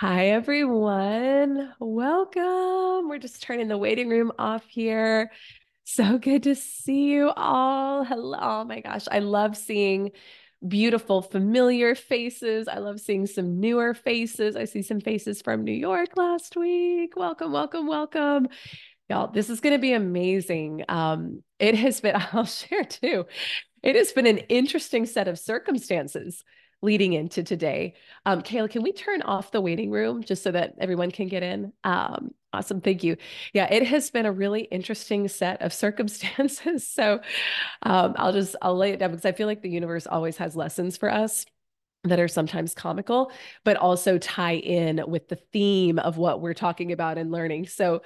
Hi, everyone. Welcome. We're just turning the waiting room off here. So good to see you all. Hello. Oh my gosh. I love seeing beautiful, familiar faces. I love seeing some newer faces. I see some faces from New York last week. Welcome, welcome, welcome. Y'all, this is going to be amazing. Um, it has been, I'll share too, it has been an interesting set of circumstances leading into today. Um, Kayla, can we turn off the waiting room just so that everyone can get in? Um, awesome. Thank you. Yeah, it has been a really interesting set of circumstances. So um, I'll just, I'll lay it down because I feel like the universe always has lessons for us that are sometimes comical, but also tie in with the theme of what we're talking about and learning. So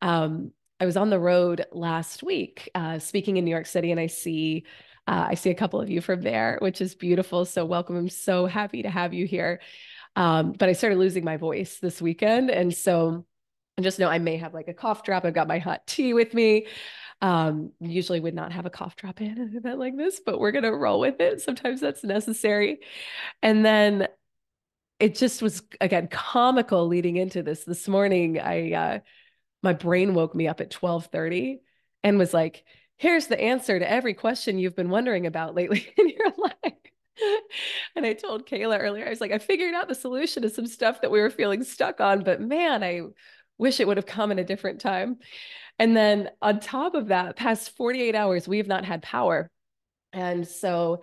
um, I was on the road last week uh, speaking in New York City, and I see uh, I see a couple of you from there, which is beautiful. So welcome. I'm so happy to have you here. Um, but I started losing my voice this weekend. And so I just know I may have like a cough drop. I've got my hot tea with me. Um, usually would not have a cough drop in an event like this, but we're going to roll with it. Sometimes that's necessary. And then it just was again comical leading into this this morning. I, uh, my brain woke me up at 1230 and was like, here's the answer to every question you've been wondering about lately in your life. and I told Kayla earlier, I was like, I figured out the solution to some stuff that we were feeling stuck on, but man, I wish it would have come in a different time. And then on top of that, past 48 hours, we have not had power. And so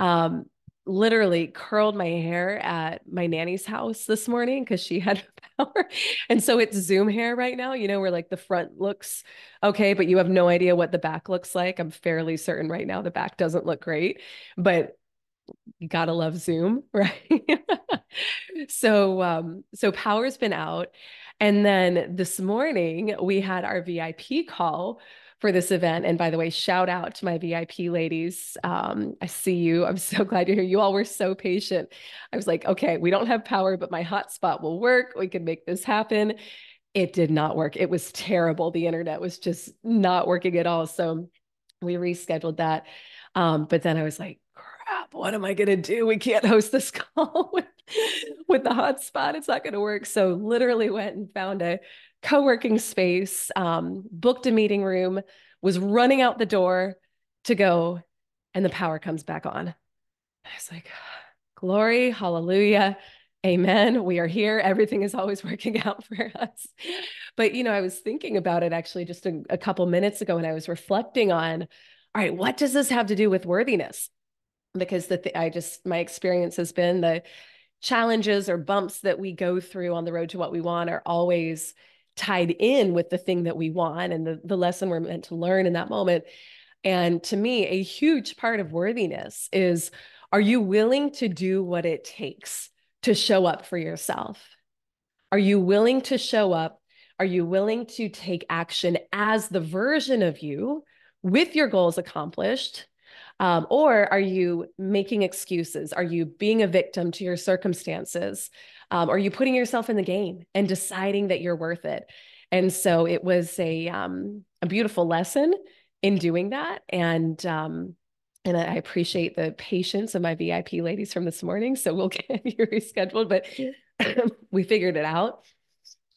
um, literally curled my hair at my nanny's house this morning because she had power. And so it's Zoom hair right now, you know, where like the front looks okay, but you have no idea what the back looks like. I'm fairly certain right now the back doesn't look great, but you gotta love Zoom, right? so um, so power's been out. And then this morning we had our VIP call for this event. And by the way, shout out to my VIP ladies. Um, I see you. I'm so glad you're here. You all were so patient. I was like, okay, we don't have power, but my hotspot will work. We can make this happen. It did not work. It was terrible. The internet was just not working at all. So we rescheduled that. Um, but then I was like, crap, what am I going to do? We can't host this call with, with the hotspot. It's not going to work. So literally went and found a co-working space, um, booked a meeting room, was running out the door to go, and the power comes back on. I was like, glory, hallelujah, amen. We are here. Everything is always working out for us. But, you know, I was thinking about it actually just a, a couple minutes ago, and I was reflecting on, all right, what does this have to do with worthiness? Because the th- I just, my experience has been the challenges or bumps that we go through on the road to what we want are always tied in with the thing that we want and the, the lesson we're meant to learn in that moment. And to me, a huge part of worthiness is are you willing to do what it takes to show up for yourself? Are you willing to show up? Are you willing to take action as the version of you with your goals accomplished? Um, or are you making excuses? Are you being a victim to your circumstances? Um, are you putting yourself in the game and deciding that you're worth it? And so it was a um, a beautiful lesson in doing that, and um, and I appreciate the patience of my VIP ladies from this morning. So we'll get you rescheduled, but we figured it out,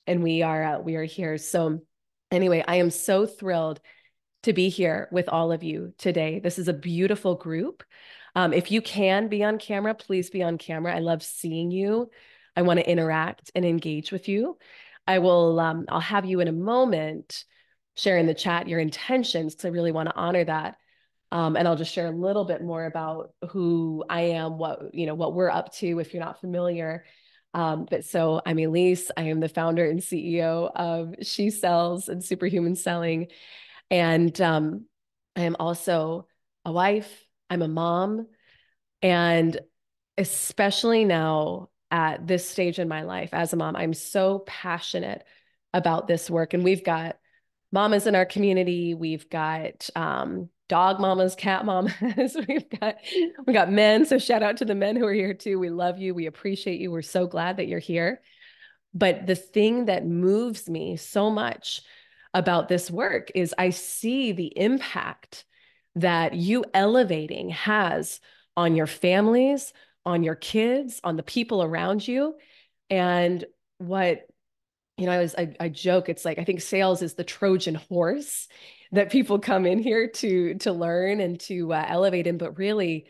and we are uh, we are here. So anyway, I am so thrilled to be here with all of you today. This is a beautiful group. Um, if you can be on camera, please be on camera. I love seeing you. I want to interact and engage with you. I will, um, I'll have you in a moment share in the chat your intentions because I really want to honor that. Um, and I'll just share a little bit more about who I am, what, you know, what we're up to if you're not familiar. Um, but so I'm Elyse. I am the founder and CEO of She Sells and Superhuman Selling. And um, I am also a wife, I'm a mom. And especially now, at this stage in my life as a mom. I'm so passionate about this work. And we've got mamas in our community. We've got um, dog mamas, cat mamas. we've got we got men. So shout out to the men who are here too. We love you. We appreciate you. We're so glad that you're here. But the thing that moves me so much about this work is I see the impact that you elevating has on your families, on your kids, on the people around you. And what you know, I was I, I joke it's like I think sales is the Trojan horse that people come in here to to learn and to uh, elevate in, but really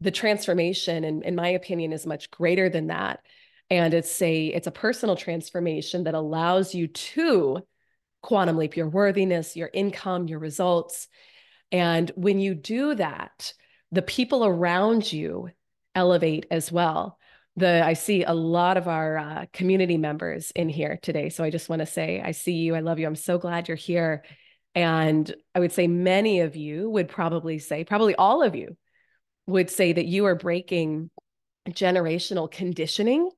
the transformation, and in my opinion, is much greater than that. And it's a it's a personal transformation that allows you to quantum leap your worthiness, your income, your results. And when you do that, the people around you elevate as well the I see a lot of our uh, community members in here today. So I just want to say I see you. I love you. I'm so glad you're here. And I would say many of you would probably say, probably all of you would say that you are breaking generational conditioning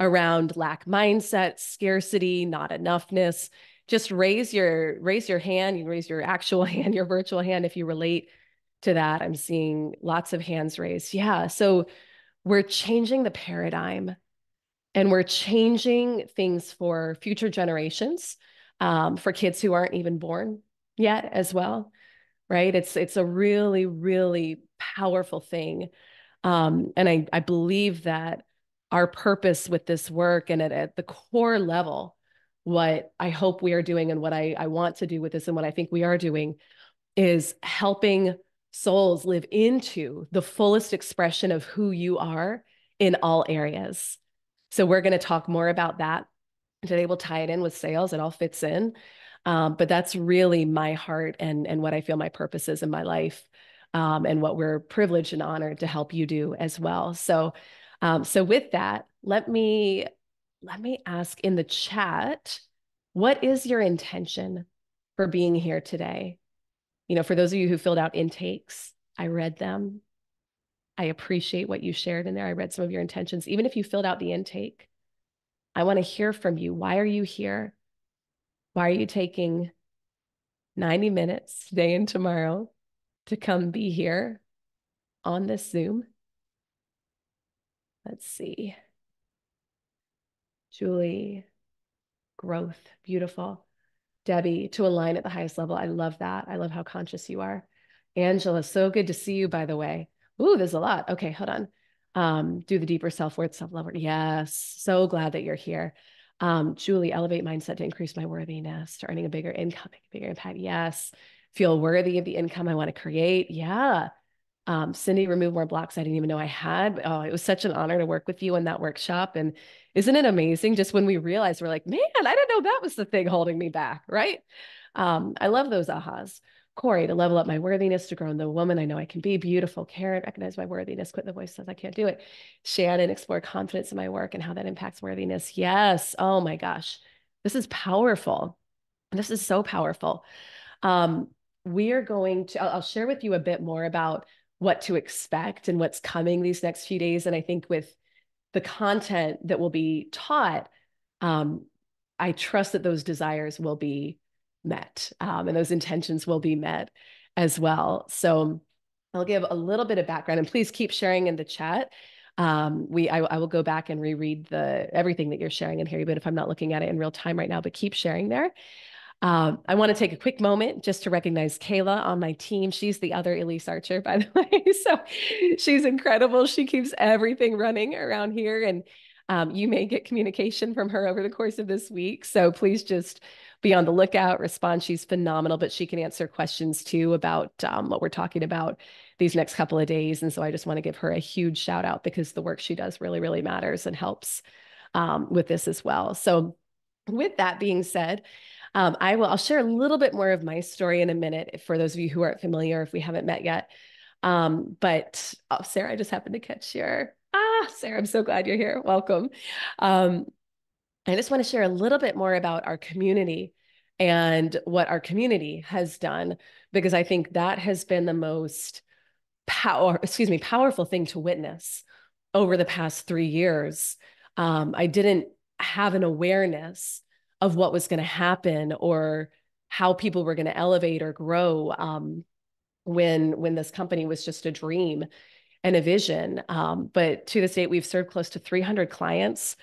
around lack mindset, scarcity, not enoughness. Just raise your raise your hand, you raise your actual hand, your virtual hand if you relate to that. I'm seeing lots of hands raised. Yeah. So we're changing the paradigm and we're changing things for future generations um, for kids who aren't even born yet as well right it's it's a really really powerful thing um, and I, I believe that our purpose with this work and at, at the core level what i hope we are doing and what I, I want to do with this and what i think we are doing is helping souls live into the fullest expression of who you are in all areas. So we're going to talk more about that. Today we'll tie it in with sales. It all fits in. Um, but that's really my heart and, and what I feel my purpose is in my life um, and what we're privileged and honored to help you do as well. So, um, so with that, let me let me ask in the chat, what is your intention for being here today? You know, for those of you who filled out intakes, I read them. I appreciate what you shared in there. I read some of your intentions. Even if you filled out the intake, I want to hear from you. Why are you here? Why are you taking 90 minutes today and tomorrow to come be here on this Zoom? Let's see. Julie, growth, beautiful. Debbie, to align at the highest level. I love that. I love how conscious you are. Angela, so good to see you, by the way. Ooh, there's a lot. Okay, hold on. Um, do the deeper self-worth, self-love. Yes, so glad that you're here. Um, Julie, elevate mindset to increase my worthiness, to earning a bigger income, a bigger impact. Yes. Feel worthy of the income I want to create. Yeah. Um, Cindy, remove more blocks I didn't even know I had. Oh, it was such an honor to work with you in that workshop. And isn't it amazing just when we realize we're like, man, I didn't know that was the thing holding me back, right? Um, I love those ahas. Corey, to level up my worthiness, to grow in the woman I know I can be. Beautiful. Karen, recognize my worthiness. Quit the voice says I can't do it. Shannon, explore confidence in my work and how that impacts worthiness. Yes. Oh my gosh. This is powerful. This is so powerful. Um, we are going to, I'll, I'll share with you a bit more about what to expect and what's coming these next few days. And I think with the content that will be taught, um, I trust that those desires will be met um, and those intentions will be met as well. So I'll give a little bit of background and please keep sharing in the chat. Um, we I, I will go back and reread the everything that you're sharing in here, even if I'm not looking at it in real time right now, but keep sharing there. Um, I want to take a quick moment just to recognize Kayla on my team. She's the other Elyse Archer, by the way. So she's incredible. She keeps everything running around here. And um, you may get communication from her over the course of this week. So please just be on the lookout, respond. She's phenomenal, but she can answer questions too about um, what we're talking about these next couple of days. And so I just want to give her a huge shout out because the work she does really, really matters and helps um, with this as well. So with that being said, um, I will, I'll share a little bit more of my story in a minute for those of you who aren't familiar, if we haven't met yet. Um, but oh, Sarah, I just happened to catch your, ah, Sarah, I'm so glad you're here. Welcome. Um, I just want to share a little bit more about our community and what our community has done, because I think that has been the most power, excuse me, powerful thing to witness over the past three years. Um, I didn't have an awareness of what was going to happen or how people were going to elevate or grow um, when when this company was just a dream and a vision. Um, but to this date, we've served close to 300 clients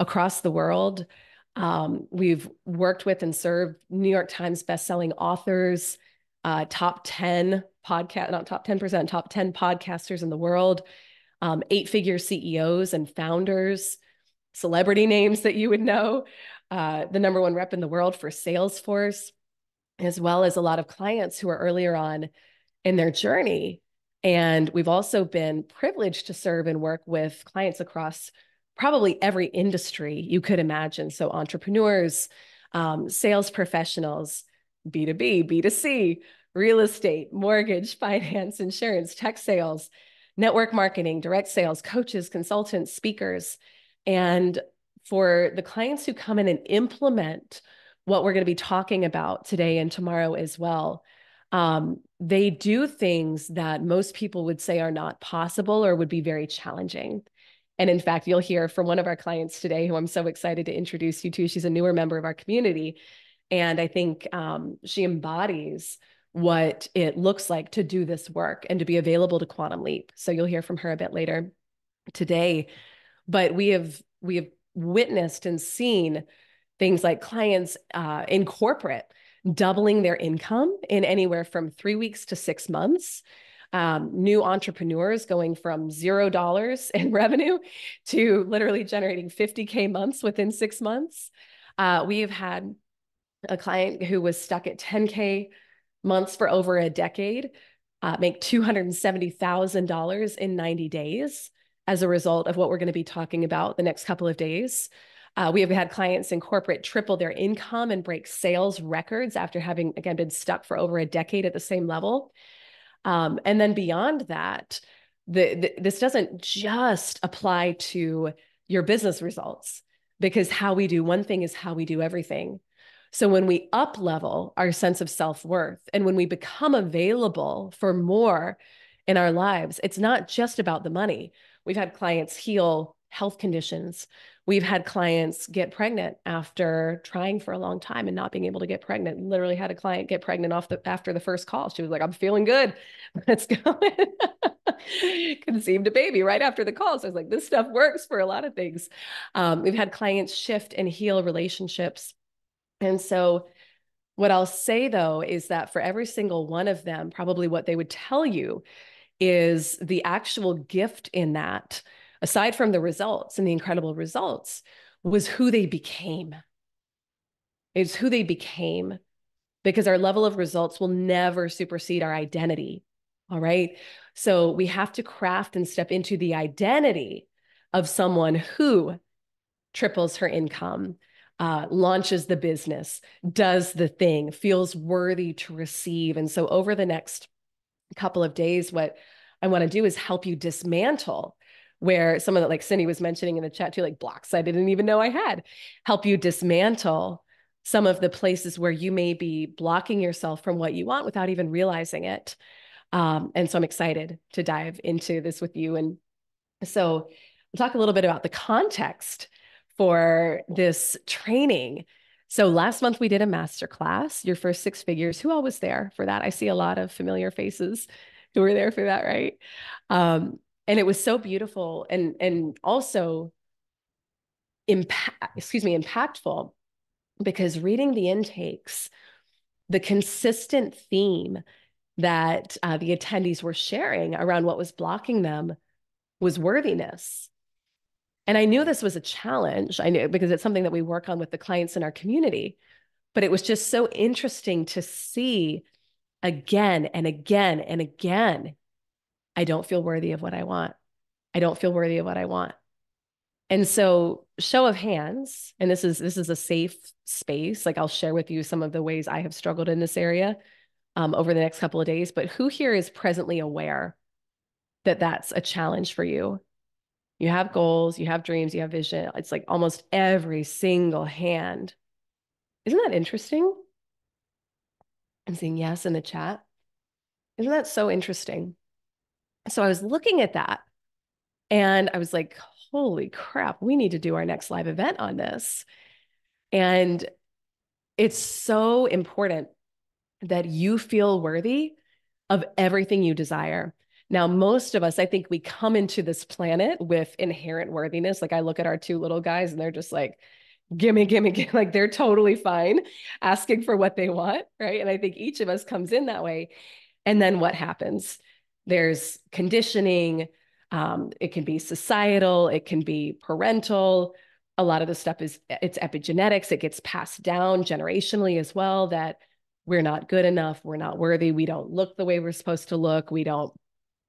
across the world. Um, we've worked with and served New York Times bestselling authors, uh, top 10 podcast, not top 10%, top 10 podcasters in the world, um, eight figure CEOs and founders, celebrity names that you would know, uh, the number one rep in the world for Salesforce, as well as a lot of clients who are earlier on in their journey. And we've also been privileged to serve and work with clients across probably every industry you could imagine. So, entrepreneurs, um, sales professionals, B2B, B2C, real estate, mortgage, finance, insurance, tech sales, network marketing, direct sales, coaches, consultants, speakers. And for the clients who come in and implement what we're going to be talking about today and tomorrow as well, um, they do things that most people would say are not possible or would be very challenging. And in fact, you'll hear from one of our clients today, who I'm so excited to introduce you to. She's a newer member of our community. And I think um, she embodies what it looks like to do this work and to be available to Quantum Leap. So you'll hear from her a bit later today. But we have we have witnessed and seen things like clients uh, in corporate doubling their income in anywhere from three weeks to six months. Um, new entrepreneurs going from zero dollars in revenue to literally generating 50K months within six months. Uh, we have had a client who was stuck at 10K months for over a decade uh, make $270,000 in 90 days as a result of what we're going to be talking about the next couple of days. Uh, we have had clients in corporate triple their income and break sales records after having, again, been stuck for over a decade at the same level. Um, and then beyond that, the, the, this doesn't just apply to your business results because how we do one thing is how we do everything. So when we up level our sense of self worth and when we become available for more in our lives, it's not just about the money. We've had clients heal health conditions. We've had clients get pregnant after trying for a long time and not being able to get pregnant. Literally had a client get pregnant off the after the first call. She was like, "I'm feeling good. Let's go." Conceived a baby right after the call. So I was like, "This stuff works for a lot of things." Um, we've had clients shift and heal relationships and so, what I'll say though is that for every single one of them, probably what they would tell you is the actual gift in that, aside from the results and the incredible results, was who they became. It's who they became because our level of results will never supersede our identity. All right. So we have to craft and step into the identity of someone who triples her income, uh, launches the business, does the thing, feels worthy to receive. And so, over the next couple of days, what I want to do is help you dismantle where some of the, like Cindy was mentioning in the chat too, like blocks I didn't even know I had, help you dismantle some of the places where you may be blocking yourself from what you want without even realizing it. Um, and so I'm excited to dive into this with you. And so we'll talk a little bit about the context for this training. So last month we did a master class, your first six figures. Who all was there for that? I see a lot of familiar faces who were there for that, right? Um, and it was so beautiful and and also impact, excuse me, impactful because reading the intakes, the consistent theme that uh, the attendees were sharing around what was blocking them was worthiness and I knew this was a challenge. I knew because it's something that we work on with the clients in our community. But it was just so interesting to see again and again and again I don't feel worthy of what I want. I don't feel worthy of what I want. And so show of hands and this is this is a safe space like I'll share with you some of the ways I have struggled in this area um, over the next couple of days but who here is presently aware that that's a challenge for you you have goals, you have dreams, you have vision. It's like almost every single hand. Isn't that interesting? I'm seeing yes in the chat. Isn't that so interesting? So I was looking at that and I was like, holy crap, we need to do our next live event on this. And it's so important that you feel worthy of everything you desire. Now, most of us, I think we come into this planet with inherent worthiness. Like I look at our two little guys and they're just like, gimme, gimme, gimme. Like they're totally fine asking for what they want. Right. And I think each of us comes in that way. And then what happens? There's conditioning. Um, it can be societal, it can be parental, a lot of the stuff is it's epigenetics. It gets passed down generationally as well that we're not good enough. We're not worthy. We don't look the way we're supposed to look. We don't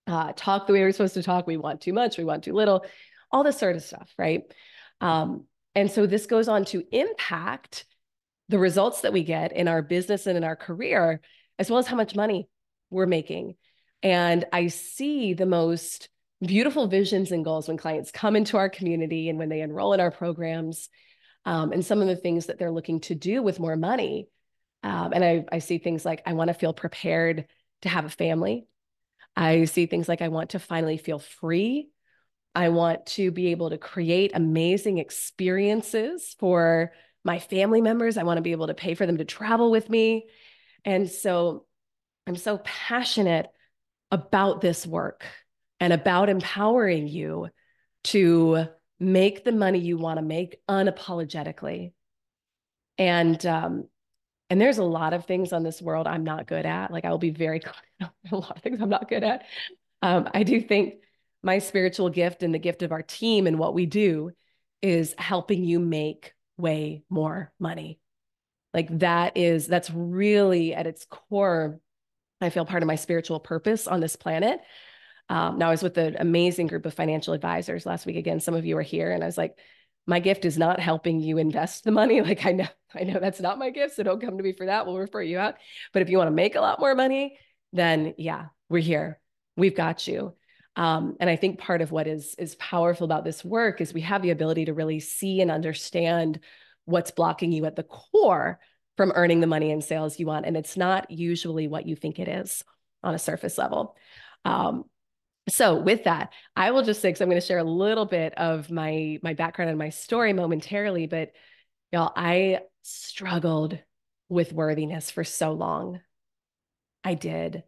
uh, talk the way we're supposed to talk. We want too much. We want too little. All this sort of stuff, right? Um, and so this goes on to impact the results that we get in our business and in our career, as well as how much money we're making. And I see the most beautiful visions and goals when clients come into our community and when they enroll in our programs um, and some of the things that they're looking to do with more money. Um, and I, I see things like I want to feel prepared to have a family. I see things like I want to finally feel free. I want to be able to create amazing experiences for my family members. I want to be able to pay for them to travel with me. And so I'm so passionate about this work and about empowering you to make the money you want to make unapologetically. And um, and there's a lot of things on this world I'm not good at. Like I will be very a lot of things I'm not good at. Um, I do think my spiritual gift and the gift of our team and what we do is helping you make way more money. Like that is that's really at its core. I feel part of my spiritual purpose on this planet um, now I was with an amazing group of financial advisors last week. Again, some of you are here, and I was like, my gift is not helping you invest the money. Like I know, I know that's not my gift, so don't come to me for that. We'll refer you out. But if you want to make a lot more money, then yeah, we're here. We've got you. Um, and I think part of what is is powerful about this work is we have the ability to really see and understand what's blocking you at the core from earning the money and sales you want. And it's not usually what you think it is on a surface level. Um, so with that, I will just say, because I'm going to share a little bit of my my background and my story momentarily, but y'all, I struggled with worthiness for so long. I did.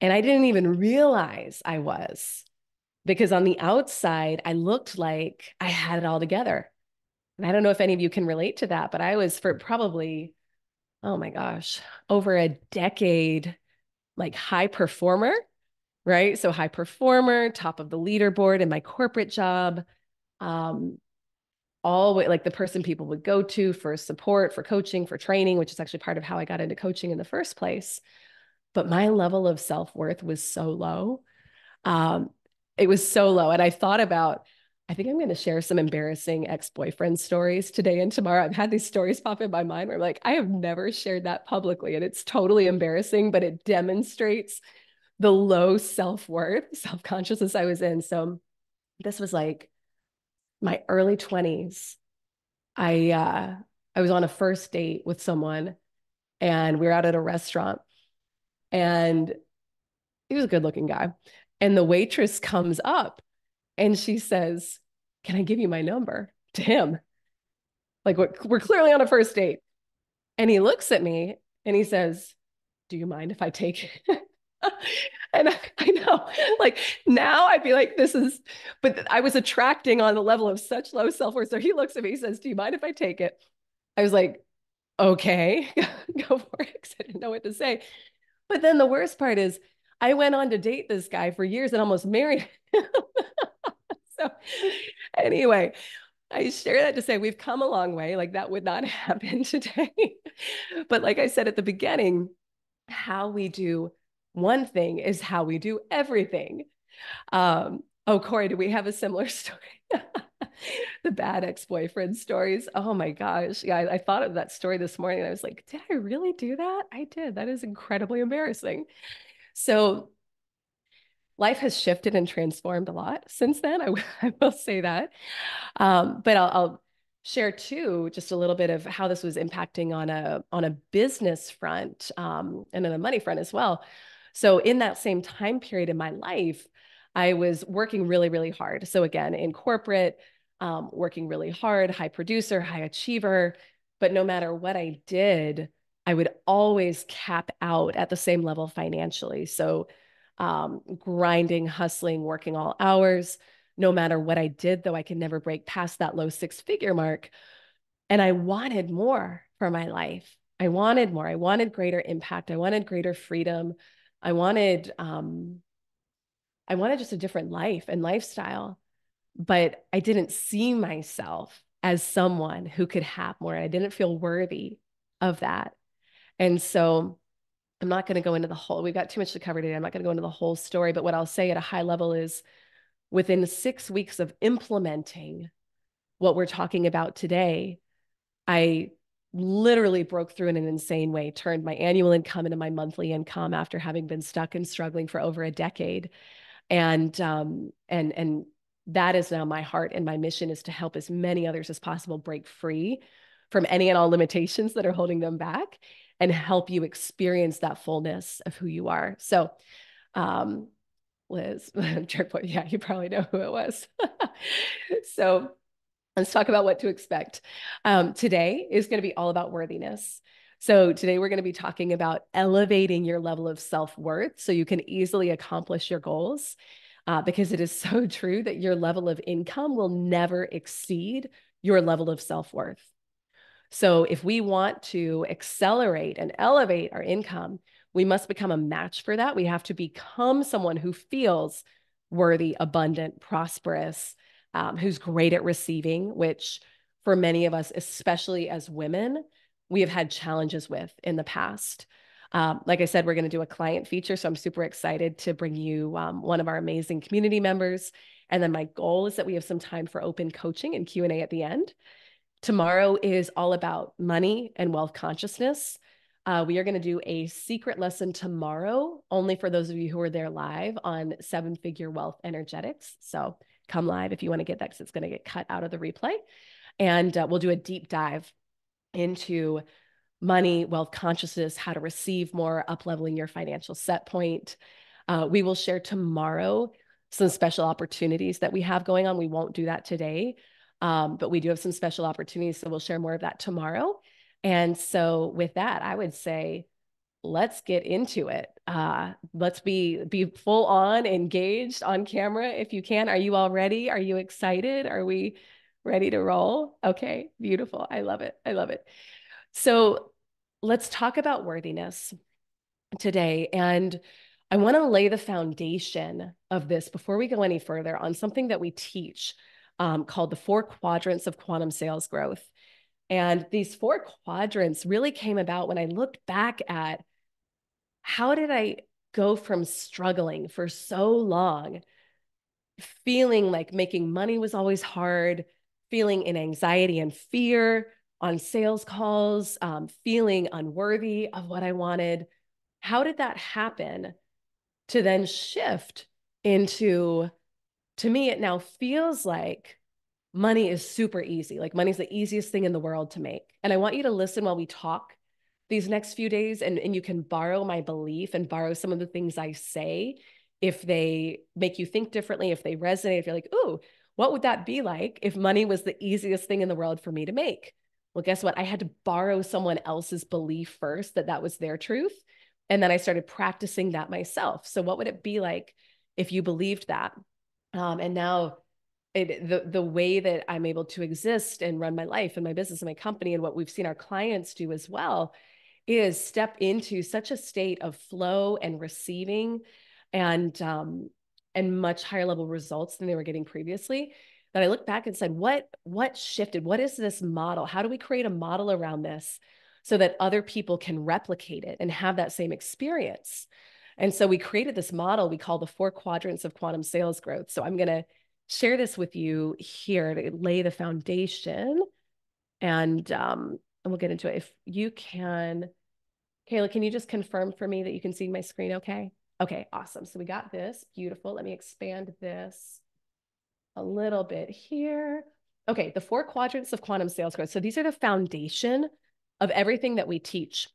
And I didn't even realize I was because on the outside, I looked like I had it all together. And I don't know if any of you can relate to that, but I was for probably, oh my gosh, over a decade, like high performer right? So high performer, top of the leaderboard in my corporate job, um, all like the person people would go to for support, for coaching, for training, which is actually part of how I got into coaching in the first place. But my level of self worth was so low. Um, it was so low. And I thought about, I think I'm going to share some embarrassing ex boyfriend stories today and tomorrow. I've had these stories pop in my mind where I'm like, I have never shared that publicly. And it's totally embarrassing, but it demonstrates the low self-worth, self-consciousness I was in. So this was like my early 20s. I uh I was on a first date with someone and we were out at a restaurant and he was a good looking guy. And the waitress comes up and she says, Can I give you my number to him? Like we're clearly on a first date. And he looks at me and he says, Do you mind if I take it? And I, I, know, like now I'd be like, this is, but I was attracting on the level of such low self worth. So he looks at me, he says, Do you mind if I take it? I was like, Okay, go for it. Because I didn't know what to say. But then the worst part is, I went on to date this guy for years and almost married him. so, anyway, I share that to say we've come a long way. Like that would not happen today. but like I said at the beginning, how we do one thing is how we do everything. Um, oh, Corey, do we have a similar story? the bad ex-boyfriend stories. Oh my gosh. Yeah, I, I, thought of that story this morning. I was like, did I really do that? I did. That is incredibly embarrassing. So life has shifted and transformed a lot since then. I, I will say that. Um, but I'll, I'll share too just a little bit of how this was impacting on a on a business front um, and on a money front as well. So in that same time period in my life, I was working really, really hard. So again, in corporate, um, working really hard, high producer, high achiever. But no matter what I did, I would always cap out at the same level financially. So um, grinding, hustling, working all hours. No matter what I did, though, I could never break past that low six figure mark. And I wanted more for my life. I wanted more. I wanted greater impact. I wanted greater freedom. I wanted um I wanted just a different life and lifestyle, but I didn't see myself as someone who could have more. I didn't feel worthy of that. And so I'm not going to go into the whole, we've got too much to cover today. I'm not going to go into the whole story, but what I'll say at a high level is within six weeks of implementing what we're talking about today, I literally broke through in an insane way, turned my annual income into my monthly income after having been stuck and struggling for over a decade. And um, and and that is now my heart and my mission is to help as many others as possible break free from any and all limitations that are holding them back and help you experience that fullness of who you are. So um Liz, yeah, you probably know who it was. so Let's talk about what to expect. Um, today is going to be all about worthiness. So, today we're going to be talking about elevating your level of self worth so you can easily accomplish your goals. Uh, because it is so true that your level of income will never exceed your level of self worth. So, if we want to accelerate and elevate our income, we must become a match for that. We have to become someone who feels worthy, abundant, prosperous, um, who's great at receiving, which for many of us, especially as women, we have had challenges with in the past. Um, like I said, we're going to do a client feature. So I'm super excited to bring you um, one of our amazing community members. And then my goal is that we have some time for open coaching and Q&A at the end. Tomorrow is all about money and wealth consciousness. Uh, we are going to do a secret lesson tomorrow, only for those of you who are there live on seven figure wealth energetics. So come live if you want to get that because it's going to get cut out of the replay. And uh, we'll do a deep dive into money, wealth consciousness, how to receive more, up leveling your financial set point. Uh, we will share tomorrow some special opportunities that we have going on. We won't do that today, um, but we do have some special opportunities. So we'll share more of that tomorrow. And so, with that, I would say, let's get into it. Uh, let's be be full on engaged on camera if you can. Are you all ready? Are you excited? Are we ready to roll? Okay, beautiful. I love it. I love it. So let's talk about worthiness today. And I want to lay the foundation of this before we go any further on something that we teach um, called the four quadrants of quantum sales growth. And these four quadrants really came about when I looked back at how did I go from struggling for so long, feeling like making money was always hard, feeling in anxiety and fear on sales calls, um, feeling unworthy of what I wanted? How did that happen to then shift into, to me, it now feels like money is super easy. Like money is the easiest thing in the world to make. And I want you to listen while we talk these next few days and, and you can borrow my belief and borrow some of the things I say if they make you think differently, if they resonate, if you're like, ooh, what would that be like if money was the easiest thing in the world for me to make? Well, guess what? I had to borrow someone else's belief first that that was their truth. And then I started practicing that myself. So, what would it be like if you believed that? Um, and now, it, the the way that I'm able to exist and run my life and my business and my company and what we've seen our clients do as well is step into such a state of flow and receiving and um, and much higher level results than they were getting previously that I looked back and said, what what shifted? What is this model? How do we create a model around this so that other people can replicate it and have that same experience? And so we created this model we call the four quadrants of quantum sales growth. So I'm going to share this with you here to lay the foundation and um, and we'll get into it. If you can, Kayla, can you just confirm for me that you can see my screen okay? Okay, awesome. So we got this. Beautiful. Let me expand this a little bit here. Okay, the four quadrants of quantum sales growth. So these are the foundation of everything that we teach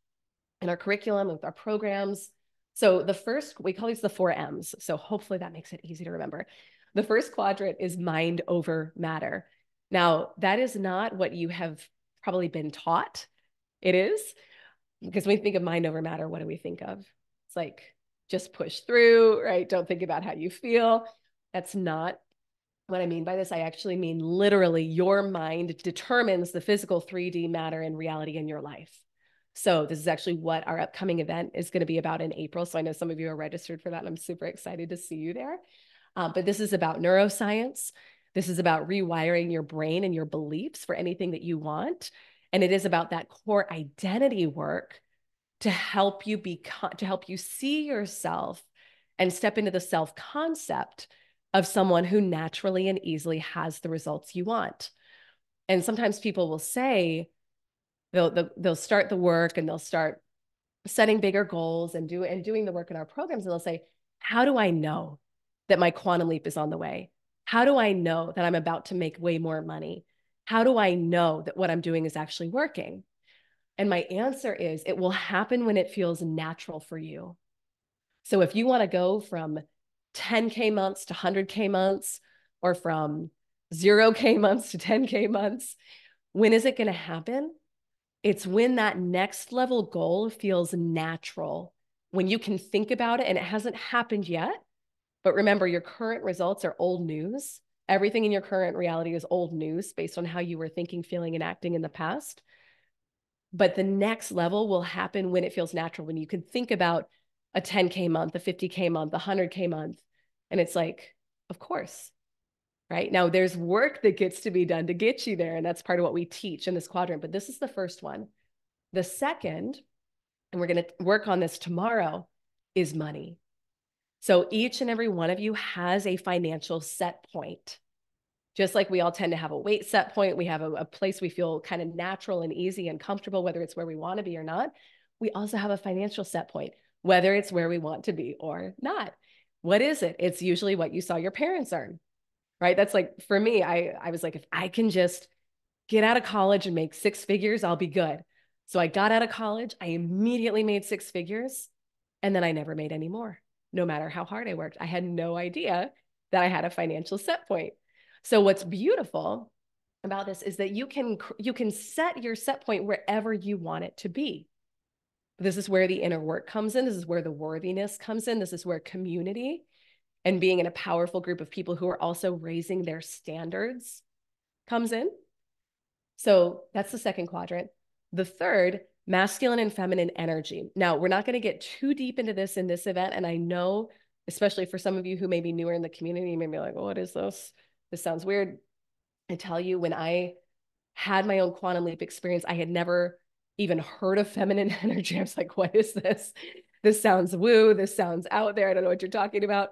in our curriculum, with our programs. So the first, we call these the four M's. So hopefully that makes it easy to remember. The first quadrant is mind over matter. Now, that is not what you have probably been taught it is. Because when we think of mind over matter, what do we think of? It's like just push through, right? Don't think about how you feel. That's not what I mean by this. I actually mean literally your mind determines the physical 3D matter and reality in your life. So this is actually what our upcoming event is going to be about in April. So I know some of you are registered for that. And I'm super excited to see you there. Um, but this is about neuroscience. This is about rewiring your brain and your beliefs for anything that you want. And it is about that core identity work to help you become, to help you see yourself and step into the self concept of someone who naturally and easily has the results you want. And sometimes people will say, they'll, they'll, they'll start the work and they'll start setting bigger goals and do and doing the work in our programs and they'll say how do i know that my quantum leap is on the way how do i know that i'm about to make way more money? How do i know that what i'm doing is actually working? And my answer is it will happen when it feels natural for you. So if you want to go from 10k months to 100k months or from 0k months to 10k months when is it going to happen? It's when that next level goal feels natural, when you can think about it and it hasn't happened yet. But remember, your current results are old news. Everything in your current reality is old news based on how you were thinking, feeling, and acting in the past. But the next level will happen when it feels natural, when you can think about a 10K month, a 50K month, a 100K month. And it's like, of course, right? Now there's work that gets to be done to get you there. And that's part of what we teach in this quadrant. But this is the first one. The second, and we're going to work on this tomorrow, is money. So each and every one of you has a financial set point. Just like we all tend to have a weight set point, we have a, a place we feel kind of natural and easy and comfortable, whether it's where we want to be or not. We also have a financial set point, whether it's where we want to be or not. What is it? It's usually what you saw your parents earn right? That's like for me, I I was like, if I can just get out of college and make six figures, I'll be good. So I got out of college, I immediately made six figures, and then I never made any more, no matter how hard I worked. I had no idea that I had a financial set point. So what's beautiful about this is that you can you can set your set point wherever you want it to be. This is where the inner work comes in. This is where the worthiness comes in. This is where community and being in a powerful group of people who are also raising their standards comes in. So that's the second quadrant. The third, masculine and feminine energy. Now, we're not going to get too deep into this in this event. And I know, especially for some of you who may be newer in the community, you may be like, what is this? This sounds weird. I tell you, when I had my own quantum leap experience, I had never even heard of feminine energy. I was like, what is this? This sounds woo. This sounds out there. I don't know what you're talking about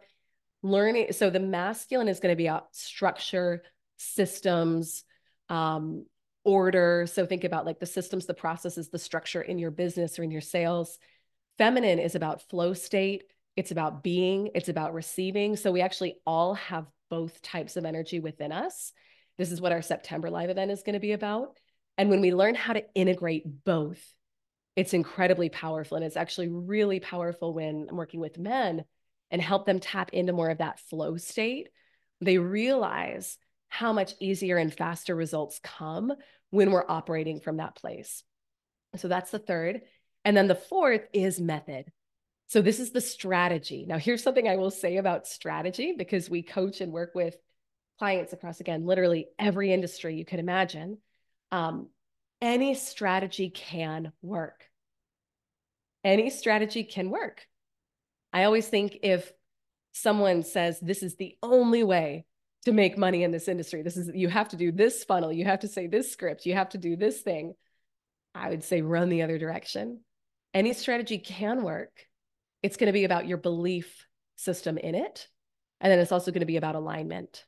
learning so the masculine is going to be about structure systems um, order. So think about like the systems the processes the structure in your business or in your sales. Feminine is about flow state. It's about being. It's about receiving. So we actually all have both types of energy within us. This is what our september live event is going to be about. And when we learn how to integrate both it's incredibly powerful. And it's actually really powerful when i'm working with men and help them tap into more of that flow state, they realize how much easier and faster results come when we're operating from that place. So that's the third. And then the fourth is method. So this is the strategy. Now, here's something I will say about strategy because we coach and work with clients across, again, literally every industry you could imagine. Um, any strategy can work. Any strategy can work. I always think if someone says this is the only way to make money in this industry, this is you have to do this funnel, you have to say this script, you have to do this thing. I would say run the other direction. Any strategy can work. It's going to be about your belief system in it. And then it's also going to be about alignment.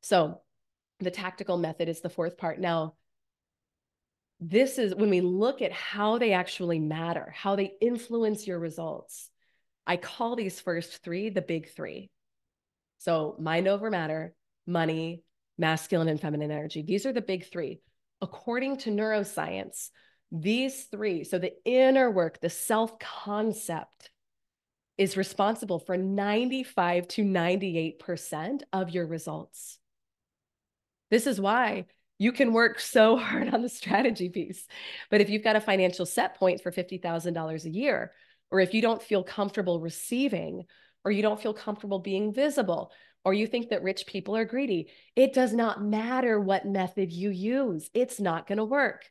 So the tactical method is the fourth part. Now, this is when we look at how they actually matter, how they influence your results. I call these first three the big three. So mind over matter, money, masculine and feminine energy. These are the big three. According to neuroscience, these three, so the inner work, the self concept, is responsible for 95 to 98% of your results. This is why you can work so hard on the strategy piece. But if you've got a financial set point for $50,000 a year, or if you don't feel comfortable receiving, or you don't feel comfortable being visible, or you think that rich people are greedy, it does not matter what method you use. It's not going to work.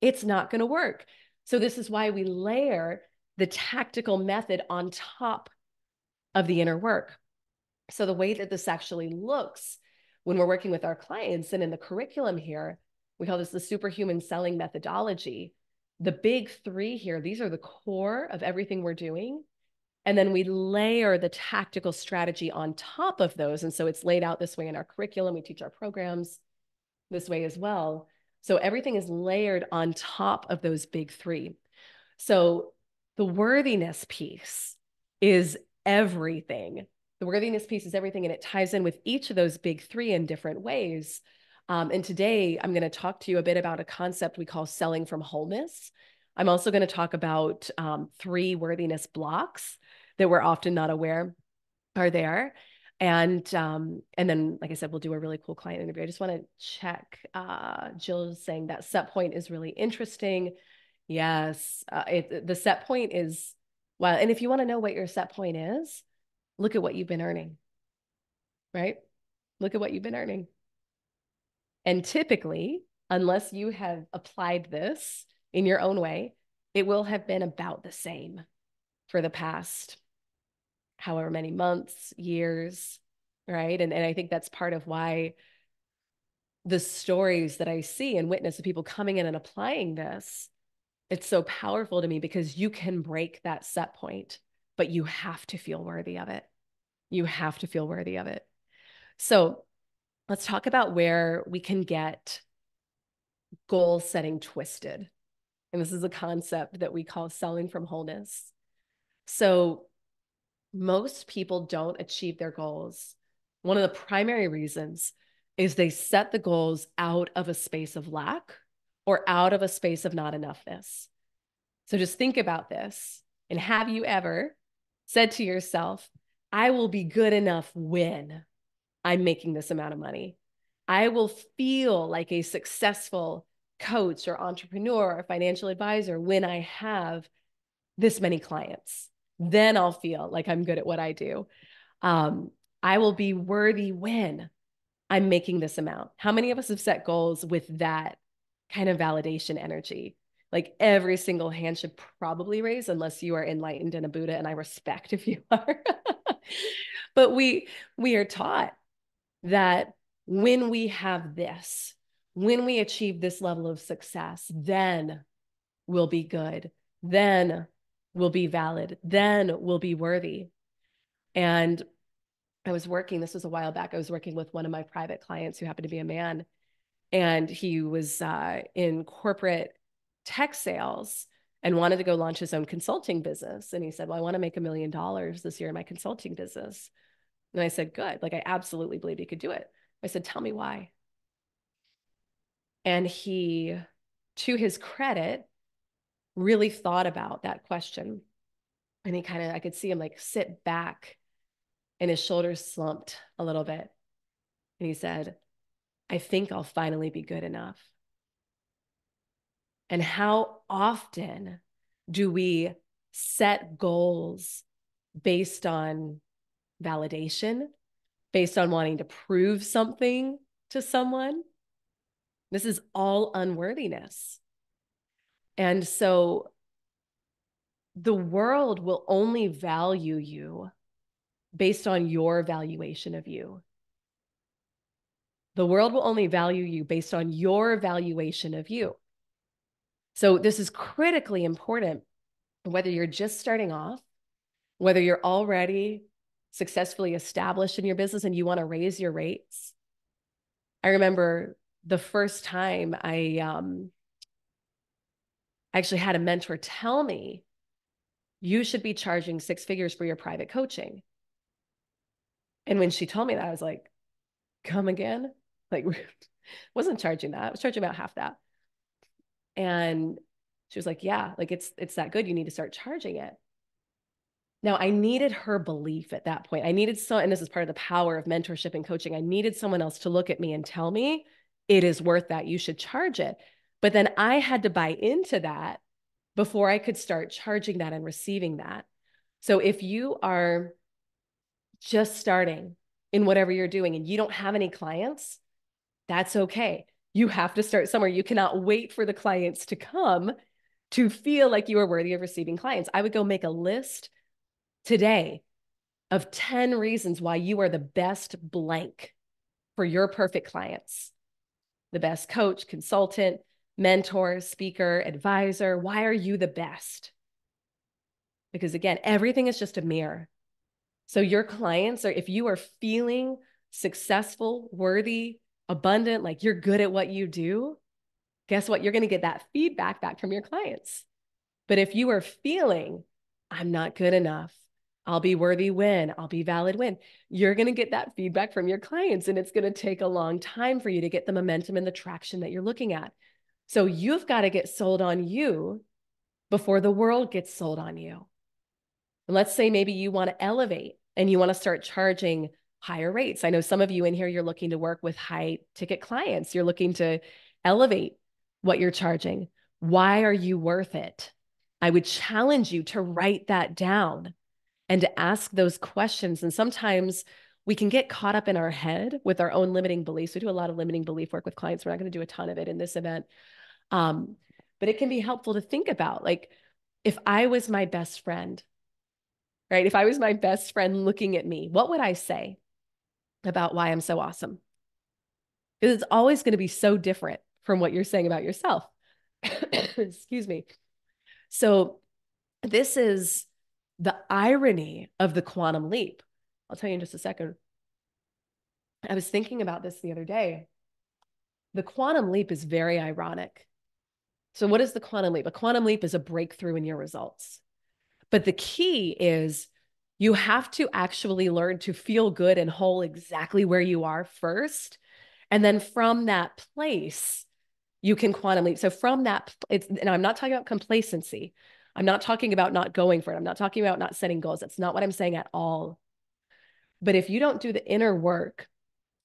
It's not going to work. So, this is why we layer the tactical method on top of the inner work. So, the way that this actually looks when we're working with our clients and in the curriculum here, we call this the superhuman selling methodology. The big three here, these are the core of everything we're doing. And then we layer the tactical strategy on top of those. And so it's laid out this way in our curriculum. We teach our programs this way as well. So everything is layered on top of those big three. So the worthiness piece is everything. The worthiness piece is everything, and it ties in with each of those big three in different ways. Um, and today I'm going to talk to you a bit about a concept we call selling from wholeness. I'm also going to talk about um, three worthiness blocks that we're often not aware are there. And um, and then, like I said, we'll do a really cool client interview. I just want to check. Uh, Jill's saying that set point is really interesting. Yes, uh, it, the set point is well. And if you want to know what your set point is, look at what you've been earning. Right? Look at what you've been earning. And typically, unless you have applied this in your own way, it will have been about the same for the past however many months, years, right? And, and I think that's part of why the stories that I see and witness of people coming in and applying this, it's so powerful to me because you can break that set point, but you have to feel worthy of it. You have to feel worthy of it. So let's talk about where we can get goal setting twisted. And this is a concept that we call selling from wholeness. So, most people don't achieve their goals. One of the primary reasons is they set the goals out of a space of lack or out of a space of not enoughness. So, just think about this. And have you ever said to yourself, I will be good enough when I'm making this amount of money. I will feel like a successful coach or entrepreneur or financial advisor when I have this many clients. Then I'll feel like I'm good at what I do. Um, I will be worthy when I'm making this amount. How many of us have set goals with that kind of validation energy? Like every single hand should probably raise, unless you are enlightened and a Buddha, and I respect if you are. but we we are taught that when we have this, when we achieve this level of success, then we'll be good. Then we'll be valid. Then we'll be worthy. And I was working, this was a while back, I was working with one of my private clients who happened to be a man. And he was uh, in corporate tech sales and wanted to go launch his own consulting business. And he said, Well, I want to make a million dollars this year in my consulting business. And I said, Good. Like, I absolutely believe he could do it. I said, Tell me why. And he, to his credit, really thought about that question. And he kind of, I could see him like sit back and his shoulders slumped a little bit. And he said, I think I'll finally be good enough. And how often do we set goals based on validation, based on wanting to prove something to someone. This is all unworthiness. And so the world will only value you based on your valuation of you. The world will only value you based on your valuation of you. So, this is critically important whether you're just starting off, whether you're already successfully established in your business and you want to raise your rates. I remember the first time I um, actually had a mentor tell me, you should be charging six figures for your private coaching. And when she told me that, I was like, come again? Like, wasn't charging that. I was charging about half that. And she was like, yeah, like it's it's that good. You need to start charging it. Now, I needed her belief at that point. I needed so, and this is part of the power of mentorship and coaching. I needed someone else to look at me and tell me it is worth that. You should charge it. But then I had to buy into that before I could start charging that and receiving that. So if you are just starting in whatever you're doing and you don't have any clients, that's okay. You have to start somewhere. You cannot wait for the clients to come to feel like you are worthy of receiving clients. I would go make a list today of 10 reasons why you are the best blank for your perfect clients? The best coach, consultant, mentor, speaker, advisor. Why are you the best? Because again, everything is just a mirror. So your clients are, if you are feeling successful, worthy, abundant, like you're good at what you do, guess what? You're going to get that feedback back from your clients. But if you are feeling, I'm not good enough, I'll be worthy when, I'll be valid when, you're going to get that feedback from your clients. And it's going to take a long time for you to get the momentum and the traction that you're looking at. So you've got to get sold on you before the world gets sold on you. And let's say maybe you want to elevate and you want to start charging higher rates. I know some of you in here, you're looking to work with high ticket clients. You're looking to elevate what you're charging. Why are you worth it? I would challenge you to write that down and to ask those questions. And sometimes we can get caught up in our head with our own limiting beliefs. We do a lot of limiting belief work with clients. We're not going to do a ton of it in this event. Um, but it can be helpful to think about like, if I was my best friend, right? If I was my best friend looking at me, what would I say about why I'm so awesome? Because it's always going to be so different from what you're saying about yourself. Excuse me. So, this is the irony of the quantum leap. I'll tell you in just a second. I was thinking about this the other day. The quantum leap is very ironic. So, what is the quantum leap? A quantum leap is a breakthrough in your results. But the key is you have to actually learn to feel good and whole exactly where you are first. And then from that place, you can quantum leap. So from that, it's, and I'm not talking about complacency. I'm not talking about not going for it. I'm not talking about not setting goals. That's not what I'm saying at all. But if you don't do the inner work,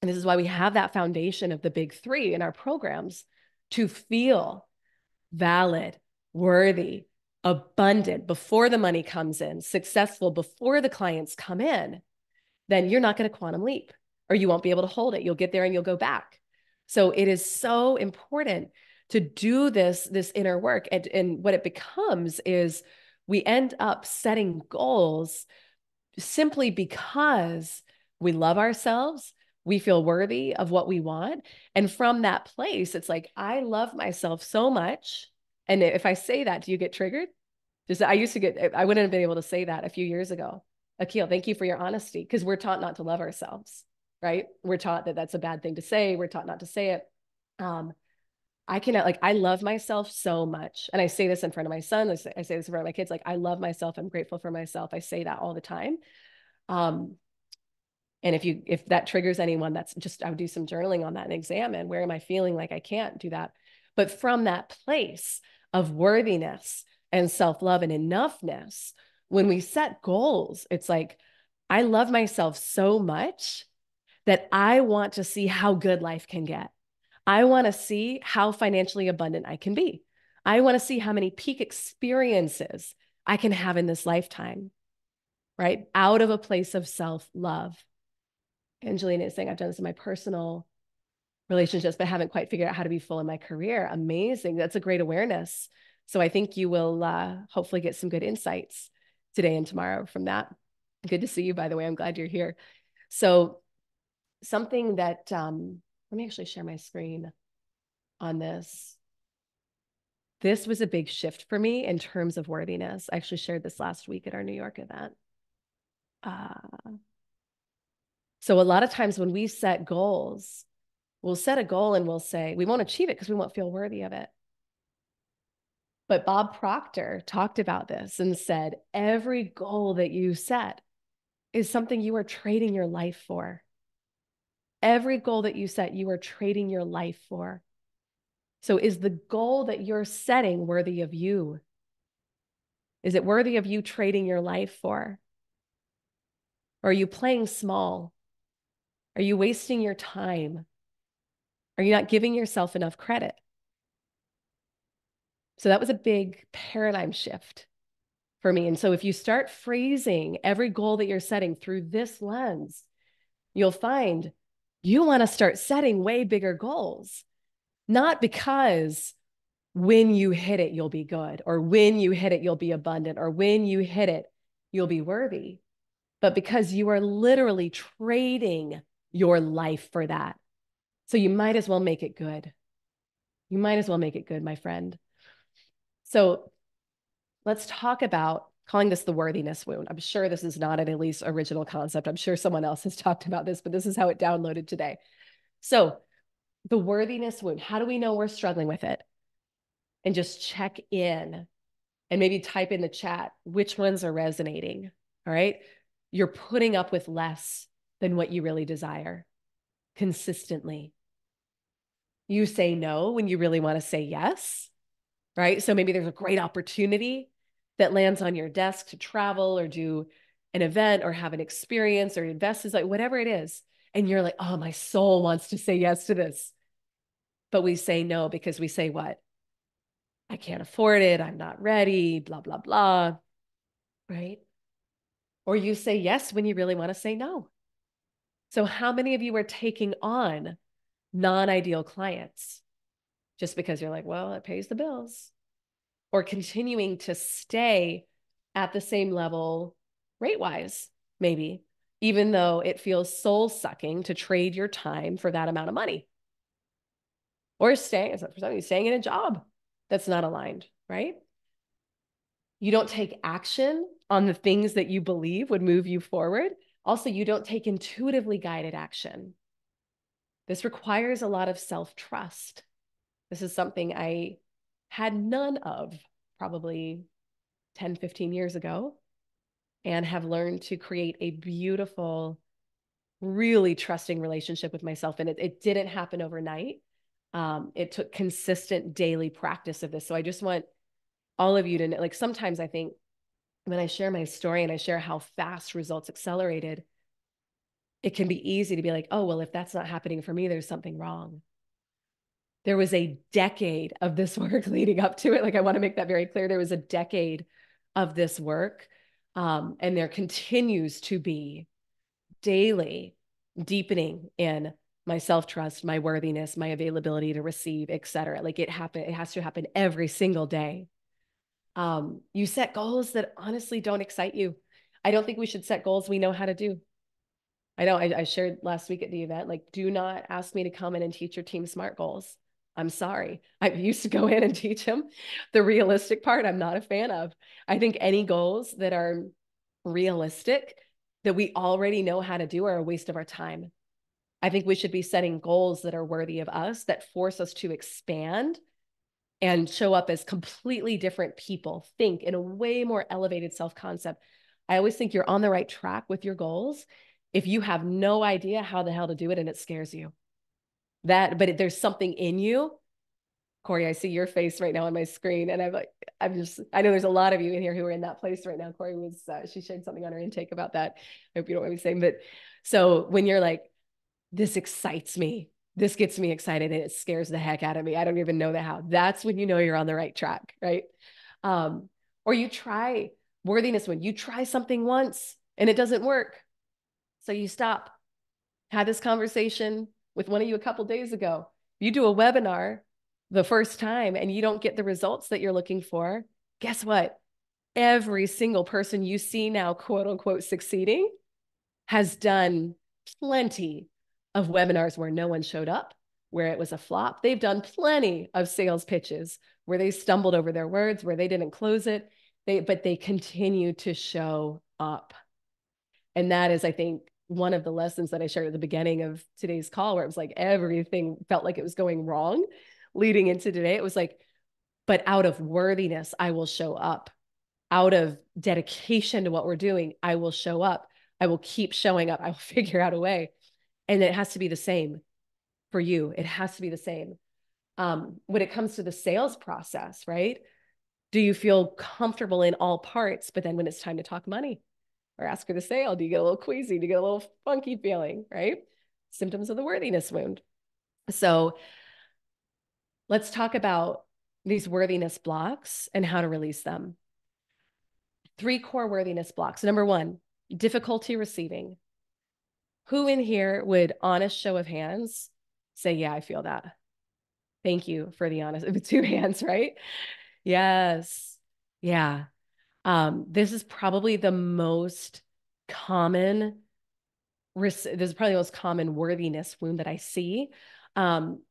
and this is why we have that foundation of the big three in our programs to feel valid, worthy, abundant before the money comes in, successful before the clients come in, then you're not going to quantum leap or you won't be able to hold it. You'll get there and you'll go back. So it is so important to do this this inner work and and what it becomes is we end up setting goals simply because we love ourselves we feel worthy of what we want and from that place it's like i love myself so much and if I say that, do you get triggered? Just I used to get, I wouldn't have been able to say that a few years ago. Akil, thank you for your honesty because we're taught not to love ourselves, right? We're taught that that's a bad thing to say. We're taught not to say it. Um, I can like I love myself so much, and I say this in front of my son. I say, I say this in front of my kids. Like I love myself. I'm grateful for myself. I say that all the time. Um, and if you if that triggers anyone, that's just I would do some journaling on that and examine where am I feeling like I can't do that. But from that place of worthiness and self love and enoughness, when we set goals, it's like, I love myself so much that I want to see how good life can get. I want to see how financially abundant I can be. I want to see how many peak experiences I can have in this lifetime, right? Out of a place of self love. Angelina is saying, I've done this in my personal relationships, but haven't quite figured out how to be full in my career. Amazing. That's a great awareness. So I think you will uh, hopefully get some good insights today and tomorrow from that. Good to see you, by the way. I'm glad you're here. So something that, um, let me actually share my screen on this. This was a big shift for me in terms of worthiness. I actually shared this last week at our New York event. Uh, so a lot of times when we set goals, We'll set a goal and we'll say we won't achieve it because we won't feel worthy of it. But Bob Proctor talked about this and said every goal that you set is something you are trading your life for. Every goal that you set, you are trading your life for. So, is the goal that you're setting worthy of you? Is it worthy of you trading your life for? Or are you playing small? Are you wasting your time? Are you not giving yourself enough credit? So that was a big paradigm shift for me. And so if you start phrasing every goal that you're setting through this lens, you'll find you want to start setting way bigger goals, not because when you hit it, you'll be good, or when you hit it, you'll be abundant, or when you hit it, you'll be worthy, but because you are literally trading your life for that. So you might as well make it good. You might as well make it good, my friend. So let's talk about calling this the worthiness wound. I'm sure this is not an Elyse original concept. I'm sure someone else has talked about this, but this is how it downloaded today. So the worthiness wound, how do we know we're struggling with it? And just check in and maybe type in the chat which ones are resonating. All right. You're putting up with less than what you really desire consistently. You say no when you really want to say yes. Right. So maybe there's a great opportunity that lands on your desk to travel or do an event or have an experience or invest is like whatever it is. And you're like, oh, my soul wants to say yes to this. But we say no because we say what? I can't afford it. I'm not ready, blah, blah, blah. Right. Or you say yes when you really want to say no. So, how many of you are taking on non ideal clients just because you're like, well, it pays the bills? Or continuing to stay at the same level rate wise, maybe, even though it feels soul sucking to trade your time for that amount of money. Or staying, for some you staying in a job that's not aligned, right? You don't take action on the things that you believe would move you forward. Also, you don't take intuitively guided action. This requires a lot of self trust. This is something I had none of probably 10, 15 years ago, and have learned to create a beautiful, really trusting relationship with myself. And it, it didn't happen overnight um, it took consistent daily practice of this. So I just want all of you to know, like sometimes I think when I share my story and I share how fast results accelerated, it can be easy to be like, oh, well, if that's not happening for me, there's something wrong. There was a decade of this work leading up to it. Like, I want to make that very clear. There was a decade of this work. Um, and there continues to be daily deepening in my self-trust my worthiness my availability to receive etc like it happen it has to happen every single day um you set goals that honestly don't excite you i don't think we should set goals we know how to do i know I, I shared last week at the event like do not ask me to come in and teach your team smart goals i'm sorry i used to go in and teach them the realistic part i'm not a fan of i think any goals that are realistic that we already know how to do are a waste of our time I think we should be setting goals that are worthy of us, that force us to expand and show up as completely different people, think in a way more elevated self concept. I always think you're on the right track with your goals if you have no idea how the hell to do it and it scares you. That, but there's something in you. Corey, I see your face right now on my screen, and I'm like, I'm just, I know there's a lot of you in here who are in that place right now. Corey was, uh, she shared something on her intake about that. I hope you don't want me saying, but so when you're like, this excites me. This gets me excited and it scares the heck out of me. I don't even know the how. That's when you know you're on the right track, right? Um, or you try worthiness when you try something once and it doesn't work. So you stop. Had this conversation with one of you a couple days ago. You do a webinar the first time and you don't get the results that you're looking for. Guess what? Every single person you see now, quote unquote, succeeding has done plenty of webinars where no one showed up, where it was a flop. They've done plenty of sales pitches where they stumbled over their words, where they didn't close it. They, but they continue to show up. And that is, I think, one of the lessons that I shared at the beginning of today's call, where it was like everything felt like it was going wrong leading into today. It was like, but out of worthiness, I will show up. Out of dedication to what we're doing, I will show up. I will keep showing up. I will figure out a way and it has to be the same for you it has to be the same um, when it comes to the sales process right do you feel comfortable in all parts but then when it's time to talk money or ask for the sale do you get a little queasy do you get a little funky feeling right symptoms of the worthiness wound so let's talk about these worthiness blocks and how to release them three core worthiness blocks number one difficulty receiving who in here would, honest show of hands, say, Yeah, I feel that? Thank you for the honest, two hands, right? Yes. Yeah. Um, this is probably the most common, this is probably the most common worthiness wound that I see. Um,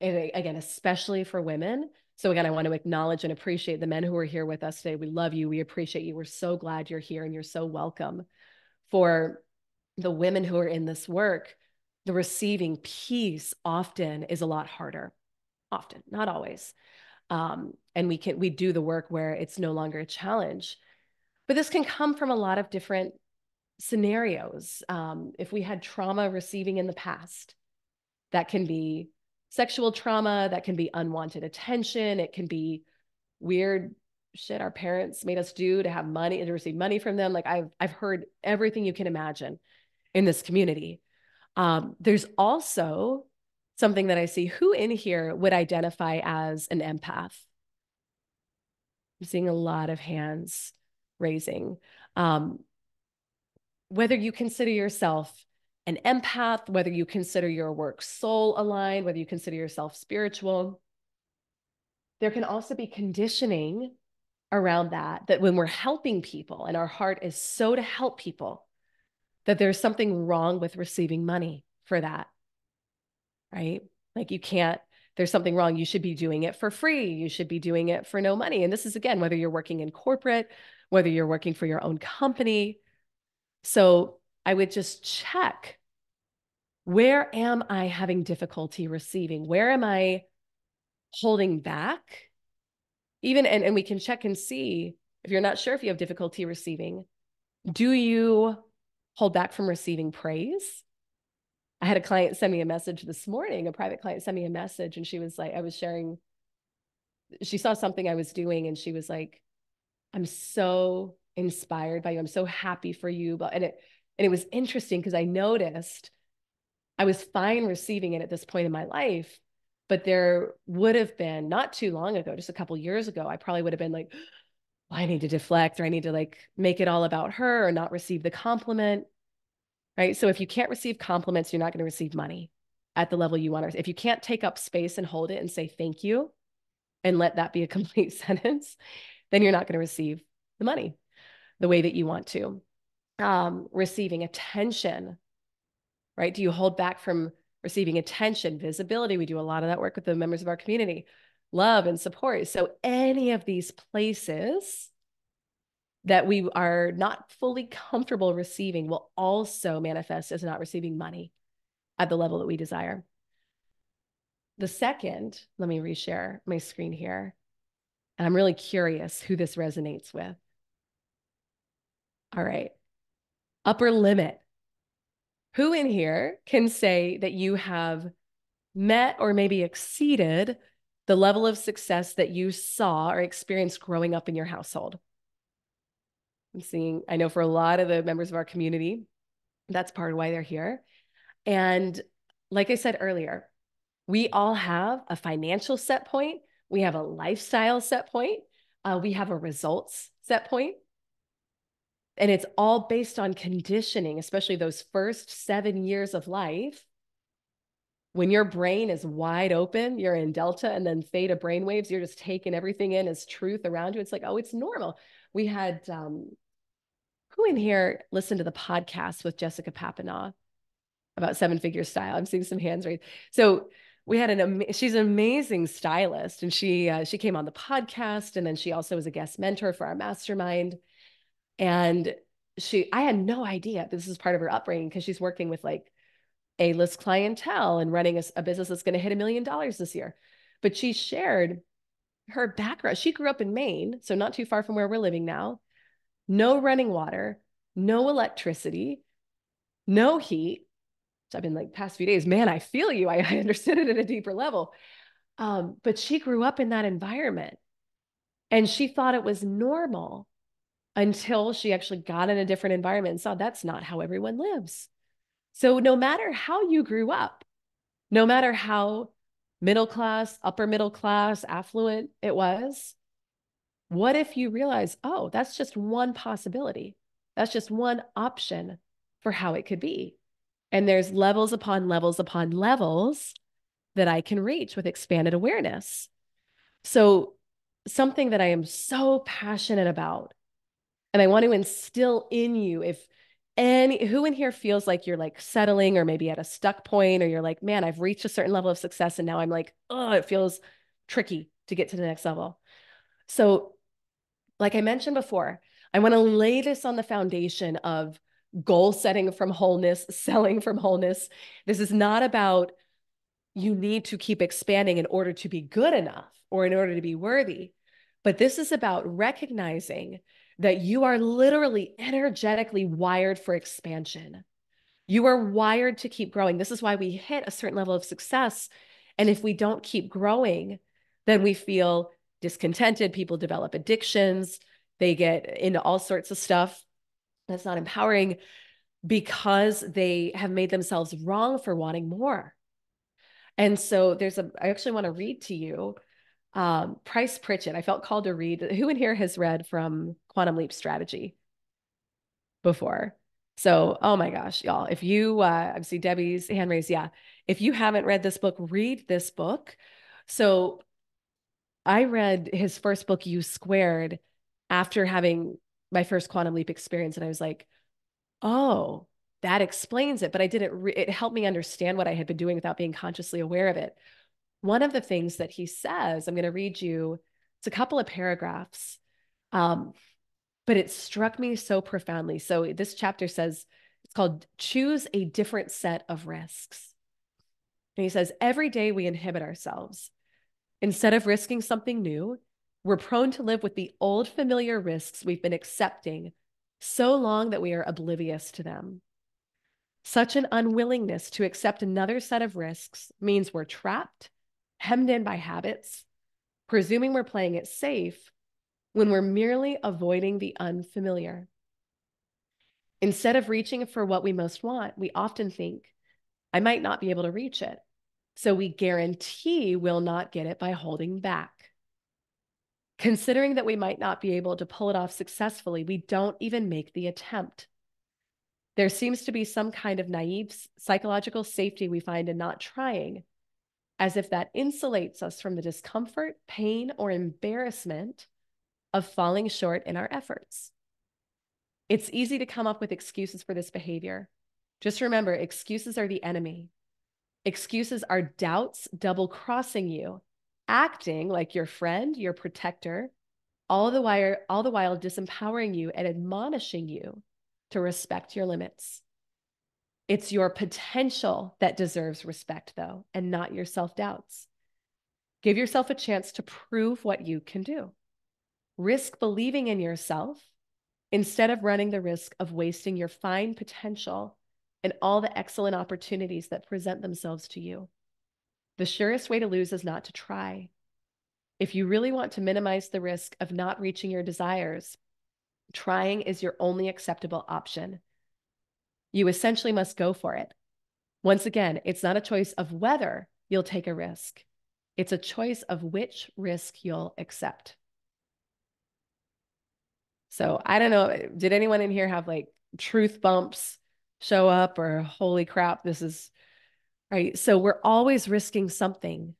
and again, especially for women. So again, I want to acknowledge and appreciate the men who are here with us today. We love you. We appreciate you. We're so glad you're here and you're so welcome. For the women who are in this work, the receiving piece often is a lot harder. Often, not always. Um, and we can we do the work where it's no longer a challenge. But this can come from a lot of different scenarios. Um, if we had trauma receiving in the past, that can be sexual trauma, that can be unwanted attention, it can be weird shit our parents made us do to have money and to receive money from them. Like I've I've heard everything you can imagine in this community. Um, there's also something that I see. Who in here would identify as an empath? I'm seeing a lot of hands raising. Um, whether you consider yourself an empath, whether you consider your work soul aligned, whether you consider yourself spiritual, there can also be conditioning around that, that when we're helping people and our heart is so to help people, that there's something wrong with receiving money for that, right? Like you can't, there's something wrong. You should be doing it for free. You should be doing it for no money. And this is again, whether you're working in corporate, whether you're working for your own company. So I would just check where am I having difficulty receiving? Where am I holding back? Even, and, and we can check and see if you're not sure if you have difficulty receiving, do you hold back from receiving praise? I had a client send me a message this morning, a private client sent me a message, and she was like, I was sharing, she saw something I was doing, and she was like, I'm so inspired by you. I'm so happy for you. But and it and it was interesting because I noticed I was fine receiving it at this point in my life, but there would have been not too long ago, just a couple years ago, I probably would have been like, well, I need to deflect or I need to like make it all about her or not receive the compliment. Right. So if you can't receive compliments, you're not going to receive money at the level you want to. If you can't take up space and hold it and say thank you and let that be a complete sentence, then you're not going to receive the money the way that you want to. Um, receiving attention, right? Do you hold back from receiving attention, visibility? We do a lot of that work with the members of our community, love and support. So, any of these places that we are not fully comfortable receiving will also manifest as not receiving money at the level that we desire. The second, let me reshare my screen here. And I'm really curious who this resonates with. All right. Upper limit. Who in here can say that you have met or maybe exceeded the level of success that you saw or experienced growing up in your household? I'm seeing, I know for a lot of the members of our community, that's part of why they're here. And like I said earlier, we all have a financial set point, we have a lifestyle set point, uh, we have a results set point, and it's all based on conditioning, especially those first seven years of life. When your brain is wide open, you're in delta and then theta brain waves, you're just taking everything in as truth around you. It's like, oh, it's normal. We had um, who in here listened to the podcast with Jessica Papanaugh about seven figure style? I'm seeing some hands raised. So we had an she's an amazing stylist and she uh, she came on the podcast and then she also was a guest mentor for our mastermind and she, I had no idea this is part of her upbringing because she's working with like A list clientele and running a, a business that's going to hit a million dollars this year. But she shared her background. She grew up in Maine, so not too far from where we're living now. No running water, no electricity, no heat. So I've been like past few days, man, I feel you. I, I understood it at a deeper level. Um, but she grew up in that environment and she thought it was normal until she actually got in a different environment and saw that's not how everyone lives. So, no matter how you grew up, no matter how middle class, upper middle class, affluent it was, what if you realize, oh, that's just one possibility? That's just one option for how it could be. And there's levels upon levels upon levels that I can reach with expanded awareness. So, something that I am so passionate about and I want to instill in you if any who in here feels like you're like settling or maybe at a stuck point or you're like, man, I've reached a certain level of success and now I'm like, oh, it feels tricky to get to the next level. So, like I mentioned before, I want to lay this on the foundation of goal setting from wholeness, selling from wholeness. This is not about you need to keep expanding in order to be good enough or in order to be worthy, but this is about recognizing that you are literally energetically wired for expansion. You are wired to keep growing. This is why we hit a certain level of success. And if we don't keep growing, then we feel discontented. People develop addictions. They get into all sorts of stuff that's not empowering because they have made themselves wrong for wanting more. And so there's a, I actually want to read to you um, Price Pritchett. I felt called to read. Who in here has read from Quantum Leap Strategy before? So, oh my gosh, y'all, if you, uh, I see Debbie's hand raised. Yeah. If you haven't read this book, read this book. So, I read his first book, U Squared, after having my first quantum leap experience. And I was like, oh, that explains it. But I didn't, re- it helped me understand what I had been doing without being consciously aware of it. One of the things that he says, I'm going to read you, it's a couple of paragraphs, um, but it struck me so profoundly. So this chapter says, it's called Choose a Different Set of Risks. And he says, every day we inhibit ourselves. Instead of risking something new, we're prone to live with the old familiar risks we've been accepting so long that we are oblivious to them. Such an unwillingness to accept another set of risks means we're trapped hemmed in by habits, presuming we're playing it safe when we're merely avoiding the unfamiliar. Instead of reaching for what we most want, we often think, I might not be able to reach it. So we guarantee we'll not get it by holding back. Considering that we might not be able to pull it off successfully, we don't even make the attempt. There seems to be some kind of naive psychological safety we find in not trying as if that insulates us from the discomfort, pain, or embarrassment of falling short in our efforts. It's easy to come up with excuses for this behavior. Just remember, excuses are the enemy. Excuses are doubts double crossing you, acting like your friend, your protector, all the while, all the while disempowering you and admonishing you to respect your limits. It's your potential that deserves respect, though, and not your self doubts. Give yourself a chance to prove what you can do. Risk believing in yourself instead of running the risk of wasting your fine potential and all the excellent opportunities that present themselves to you. The surest way to lose is not to try. If you really want to minimize the risk of not reaching your desires, trying is your only acceptable option. You essentially must go for it. Once again, it's not a choice of whether you'll take a risk, it's a choice of which risk you'll accept. So I don't know. Did anyone in here have like truth bumps show up or holy crap, this is right? So we're always risking something.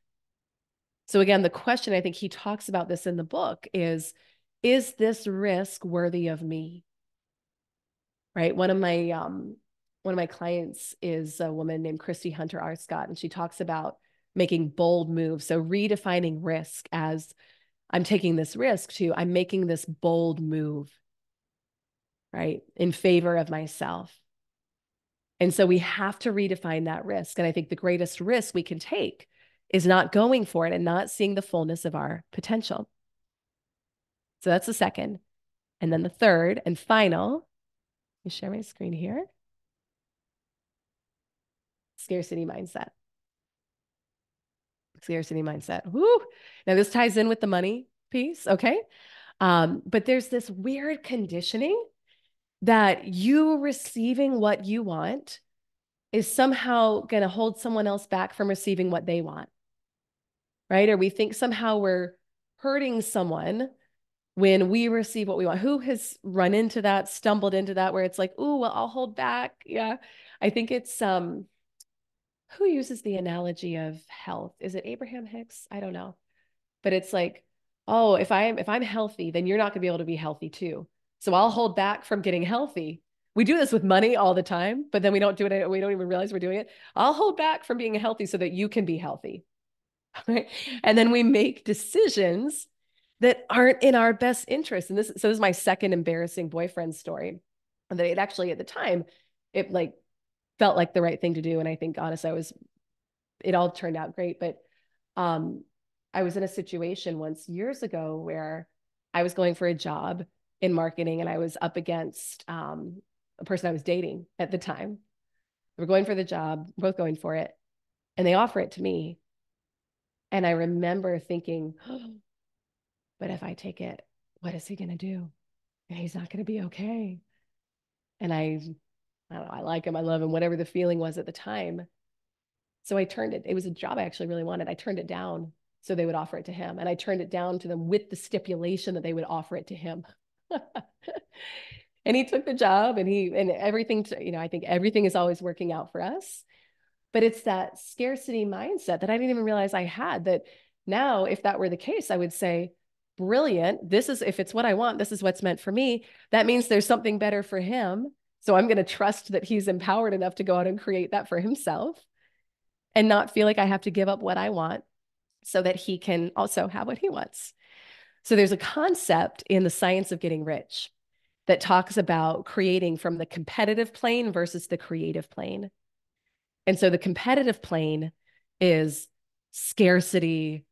So again, the question I think he talks about this in the book is is this risk worthy of me? Right? One of my um one of my clients is a woman named Christie Hunter Arscott, and she talks about making bold moves. So redefining risk as I'm taking this risk to I'm making this bold move, right, in favor of myself. And so we have to redefine that risk. And I think the greatest risk we can take is not going for it and not seeing the fullness of our potential. So that's the second. And then the third and final, let me share my screen here scarcity mindset. Scarcity mindset. Woo. Now, this ties in with the money piece. Okay. Um, but there's this weird conditioning that you receiving what you want is somehow going to hold someone else back from receiving what they want. Right. Or we think somehow we're hurting someone when we receive what we want. Who has run into that, stumbled into that, where it's like, oh, well, I'll hold back. Yeah. I think it's um who uses the analogy of health? Is it Abraham Hicks? I don't know. But it's like, oh, if I'm if I'm healthy, then you're not going to be able to be healthy too. So I'll hold back from getting healthy We do this with money all the time, but then we don't do it. We don't even realize we're doing it. I'll hold back from being healthy so that you can be healthy. Right. And then we make decisions that aren't in our best interest. And this, so this is my second embarrassing boyfriend story. And that it actually at the time, it like felt like the right thing to do. And I think honestly, I was, it all turned out great. But um, I was in a situation once years ago where I was going for a job in marketing and I was up against um, a person I was dating at the time. We're going for the job, both going for it, and they offer it to me. And I remember thinking, oh, but if I take it, what is he going to do? He's not going to be okay. And I, I don't know, I like him, I love him, whatever the feeling was at the time. So I turned it. It was a job I actually really wanted. I turned it down so they would offer it to him. And I turned it down to them with the stipulation that they would offer it to him. and he took the job and he and everything to, you know i think everything is always working out for us. But it's that scarcity mindset that i didn't even realize i had that now if that were the case i would say brilliant. This is if it's what i want this is what's meant for me. That means there's something better for him. So i'm going to trust that he's empowered enough to go out and create that for himself and not feel like i have to give up what i want so that he can also have what he wants so there's a concept in the science of getting rich that talks about creating from the competitive plane versus the creative plane. And so the competitive plane is scarcity,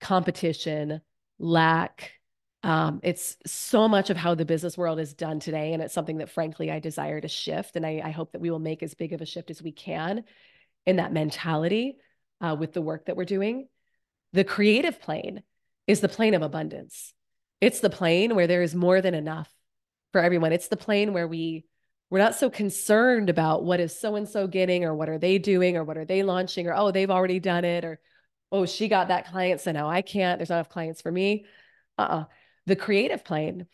competition, lack. Um, it's so much of how the business world is done today. And it's something that, frankly, I desire to shift. And I, I hope that we will make as big of a shift as we can in that mentality uh, with the work that we're doing. The creative plane is the plane of abundance. It's the plane where there is more than enough for everyone. It's the plane where we we're not so concerned about what is so and so getting or what are they doing or what are they launching or oh they've already done it or oh she got that client so now I can't there's not enough clients for me. Uh-uh. The creative plane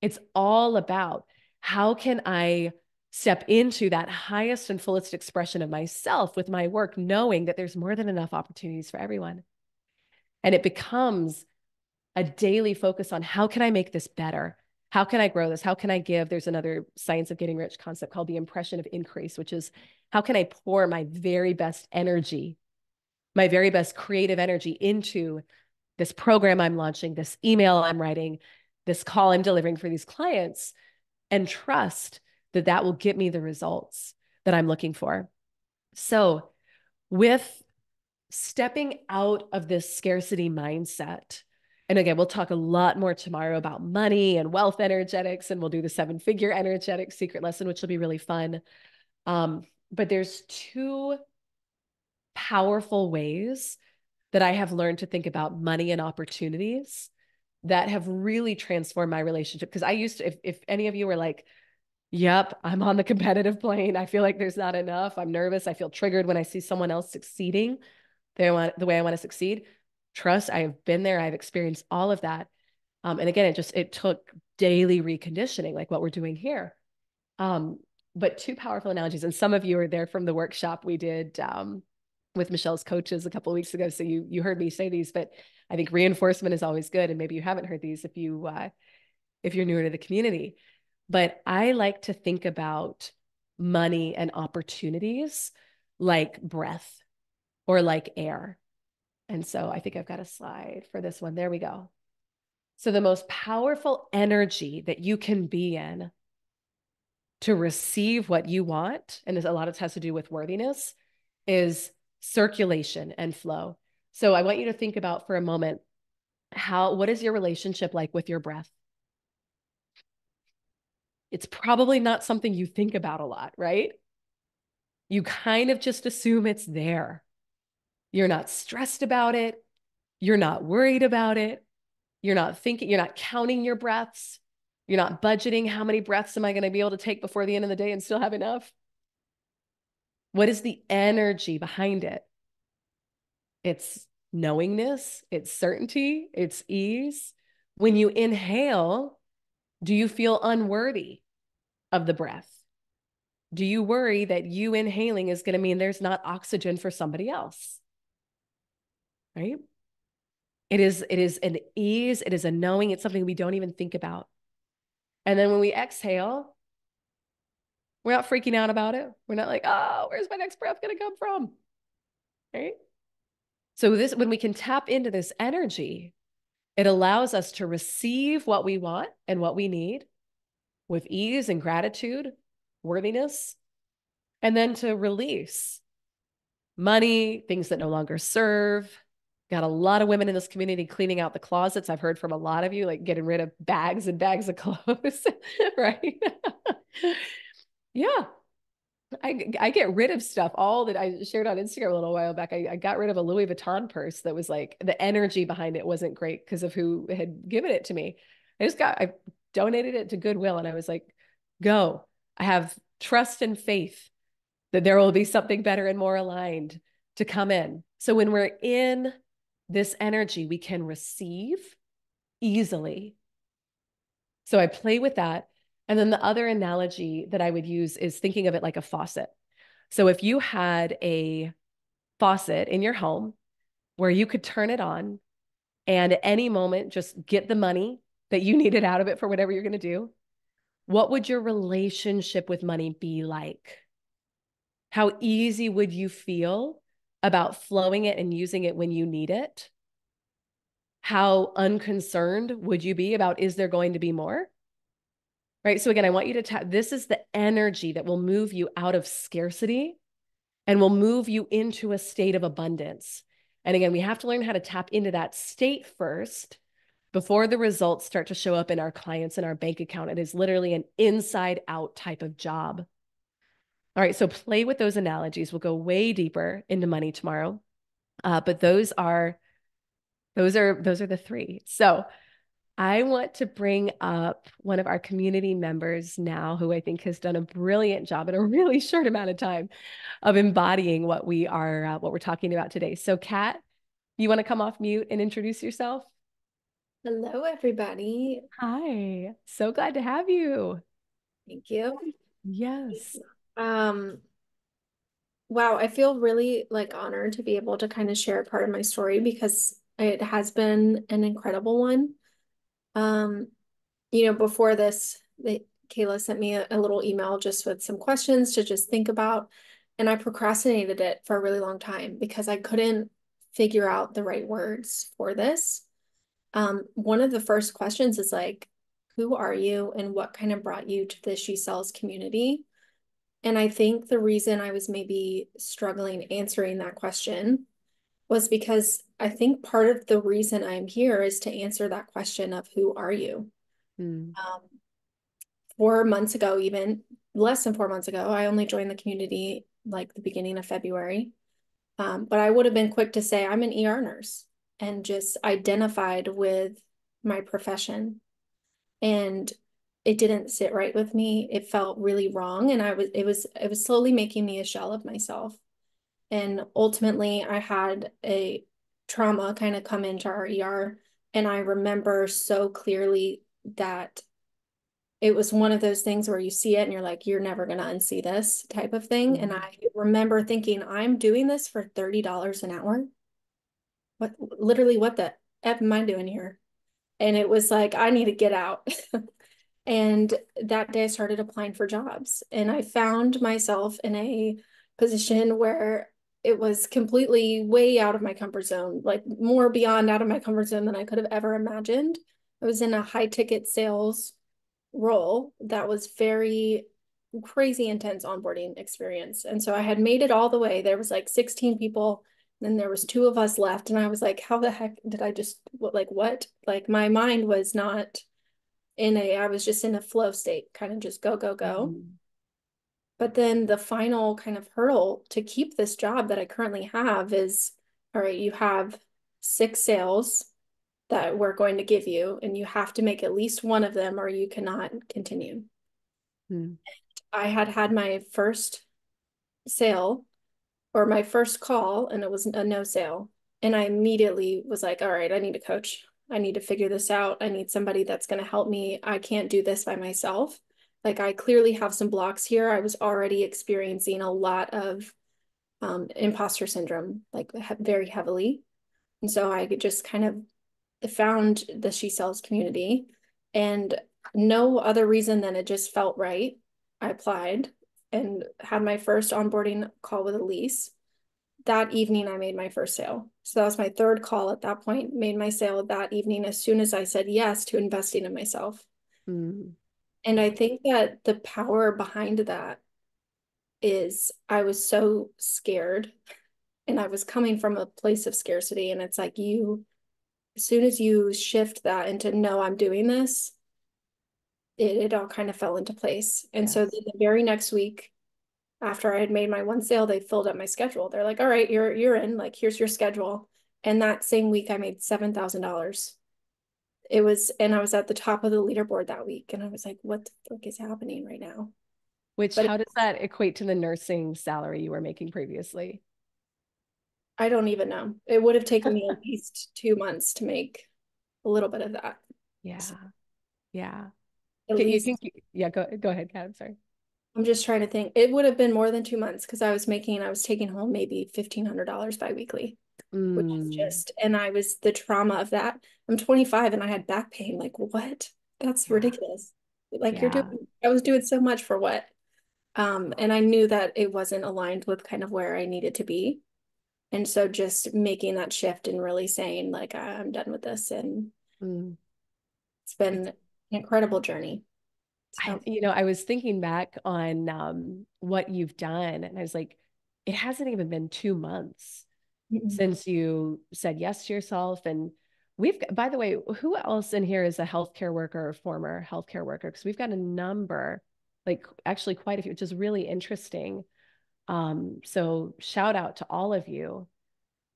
it's all about how can I step into that highest and fullest expression of myself with my work knowing that there's more than enough opportunities for everyone. And it becomes a daily focus on how can I make this better? How can I grow this? How can I give? There's another science of getting rich concept called the impression of increase, which is how can I pour my very best energy, my very best creative energy into this program I'm launching, this email I'm writing, this call I'm delivering for these clients, and trust that that will get me the results that I'm looking for. So, with stepping out of this scarcity mindset, and again, we'll talk a lot more tomorrow about money and wealth energetics, and we'll do the seven figure energetic secret lesson, which will be really fun. Um, but there's two powerful ways that I have learned to think about money and opportunities that have really transformed my relationship. Because I used to, if, if any of you were like, Yep, I'm on the competitive plane. I feel like there's not enough. I'm nervous. I feel triggered when I see someone else succeeding the way the way I want to succeed trust. I have been there. I've experienced all of that. Um, and again, it just it took daily reconditioning, like what we're doing here. Um, but two powerful analogies, and some of you are there from the workshop we did um, with Michelle's coaches a couple of weeks ago. So you you heard me say these, but I think reinforcement is always good, and maybe you haven't heard these if you uh, if you're newer to the community. But I like to think about money and opportunities like breath or like air. And so I think I've got a slide for this one. There we go. So the most powerful energy that you can be in to receive what you want, and a lot of it has to do with worthiness, is circulation and flow. So I want you to think about for a moment how what is your relationship like with your breath? It's probably not something you think about a lot, right? You kind of just assume it's there. You're not stressed about it. You're not worried about it. You're not thinking, you're not counting your breaths. You're not budgeting how many breaths am I going to be able to take before the end of the day and still have enough? What is the energy behind it? It's knowingness, it's certainty, it's ease. When you inhale, do you feel unworthy of the breath? Do you worry that you inhaling is going to mean there's not oxygen for somebody else? Right? It is, it is an ease, it is a knowing, it's something we don't even think about. And then when we exhale, We're not freaking out about it. We're not like, oh, where's my next breath going to come from? Right. So, this, when we can tap into this energy, it allows us to receive what we want and what we need with ease and gratitude, worthiness, and then to release money, things that no longer serve. Got a lot of women in this community cleaning out the closets. I've heard from a lot of you, like getting rid of bags and bags of clothes, right? yeah. I, I get rid of stuff all that I shared on Instagram a little while back. I, I got rid of a Louis Vuitton purse that was like the energy behind it wasn't great because of who had given it to me. I just got, I donated it to Goodwill and I was like, go. I have trust and faith that there will be something better and more aligned to come in. So when we're in this energy, we can receive easily. So I play with that. And then the other analogy that I would use is thinking of it like a faucet. So if you had a faucet in your home where you could turn it on and at any moment just get the money that you needed out of it for whatever you're going to do, what would your relationship with money be like? How easy would you feel about flowing it and using it when you need it? How unconcerned would you be about is there going to be more? Right. So, again, I want you to tap this is the energy that will move you out of scarcity and will move you into a state of abundance. And again, we have to learn how to tap into that state first before the results start to show up in our clients and our bank account. It is literally an inside out type of job. All right, so play with those analogies. We'll go way deeper into money tomorrow, uh, but those are those are those are the three. So I want to bring up one of our community members now, who I think has done a brilliant job in a really short amount of time of embodying what we are uh, what we're talking about today. So, Kat, you want to come off mute and introduce yourself? Hello, everybody. Hi, so glad to have you. Thank you. Yes. Um, wow, I feel really like honored to be able to kind of share a part of my story because it has been an incredible one. Um, you know, before this, they, Kayla sent me a, a little email just with some questions to just think about. And I procrastinated it for a really long time because I couldn't figure out the right words for this. Um, one of the first questions is like, who are you and what kind of brought you to the She Sells community? And I think the reason I was maybe struggling answering that question was because I think part of the reason I'm here is to answer that question of who are you? Mm. Um, four months ago, even less than four months ago, I only joined the community like the beginning of February. Um, but I would have been quick to say I'm an ER nurse and just identified with my profession. And it didn't sit right with me. It felt really wrong. And I was, it was, it was slowly making me a shell of myself. And ultimately I had a trauma kind of come into our ER. And I remember so clearly that it was one of those things where you see it and you're like, you're never going to unsee this type of thing. Mm-hmm. And I remember thinking, I'm doing this for $30 an hour. What literally what the F am I doing here? And it was like, I need to get out. And that day I started applying for jobs and I found myself in a position where it was completely way out of my comfort zone, like more beyond out of my comfort zone than I could have ever imagined. I was in a high ticket sales role that was very crazy intense onboarding experience. And so I had made it all the way. There was like 16 people, then there was two of us left and I was like how the heck did I just what like what? Like my mind was not in a I was just in a flow state, kind of just go, go, go. Mm-hmm. But then the final kind of hurdle to keep this job that I currently have is all right, you have six sales that we're going to give you, and you have to make at least one of them or you cannot continue. Mm. I had had my first sale or my first call, and it was a no sale. And I immediately was like, all right, I need a coach. I need to figure this out. I need somebody that's going to help me. I can't do this by myself. Like I clearly have some blocks here. I was already experiencing a lot of um, imposter syndrome, like very heavily. And so I just kind of found the She Sells community and no other reason than it just felt right. I applied and had my first onboarding call with Elyse. That evening, I made my first sale. So that was my third call at that point, made my sale that evening as soon as I said yes to investing in myself. Mm. And I think that the power behind that is I was so scared and I was coming from a place of scarcity. And it's like you, as soon as you shift that into no, I'm doing this, it, it all kind of fell into place. And yes. so the, the very next week, after I had made my one sale, they filled up my schedule. They're like, all right, you're you're in, like here's your schedule. And that same week I made seven thousand dollars. It was, and I was at the top of the leaderboard that week. And I was like, what the fuck is happening right now? Which but how does that equate to the nursing salary you were making previously? I don't even know. It would have taken me at least two months to make a little bit of that. Yeah. So, yeah. Can, least, you can, yeah, go go ahead, Kat. I'm sorry. I'm just trying to think. It would have been more than two months because I was making, I was taking home maybe fifteen hundred dollars biweekly, mm. which is mm. just, and I was the trauma of that. I'm 25 and I had back pain. Like what? That's yeah. ridiculous. Like yeah. you're doing. I was doing so much for what? Um, and I knew that it wasn't aligned with kind of where I needed to be. And so just making that shift and really saying like I'm done with this and mm. it's been an incredible journey. So. I, you know, I was thinking back on um, what you've done, and I was like, it hasn't even been two months mm-hmm. since you said yes to yourself. And we've, by the way, who else in here is a healthcare worker or former healthcare worker? Because we've got a number, like actually quite a few, which is really interesting. Um, so shout out to all of you.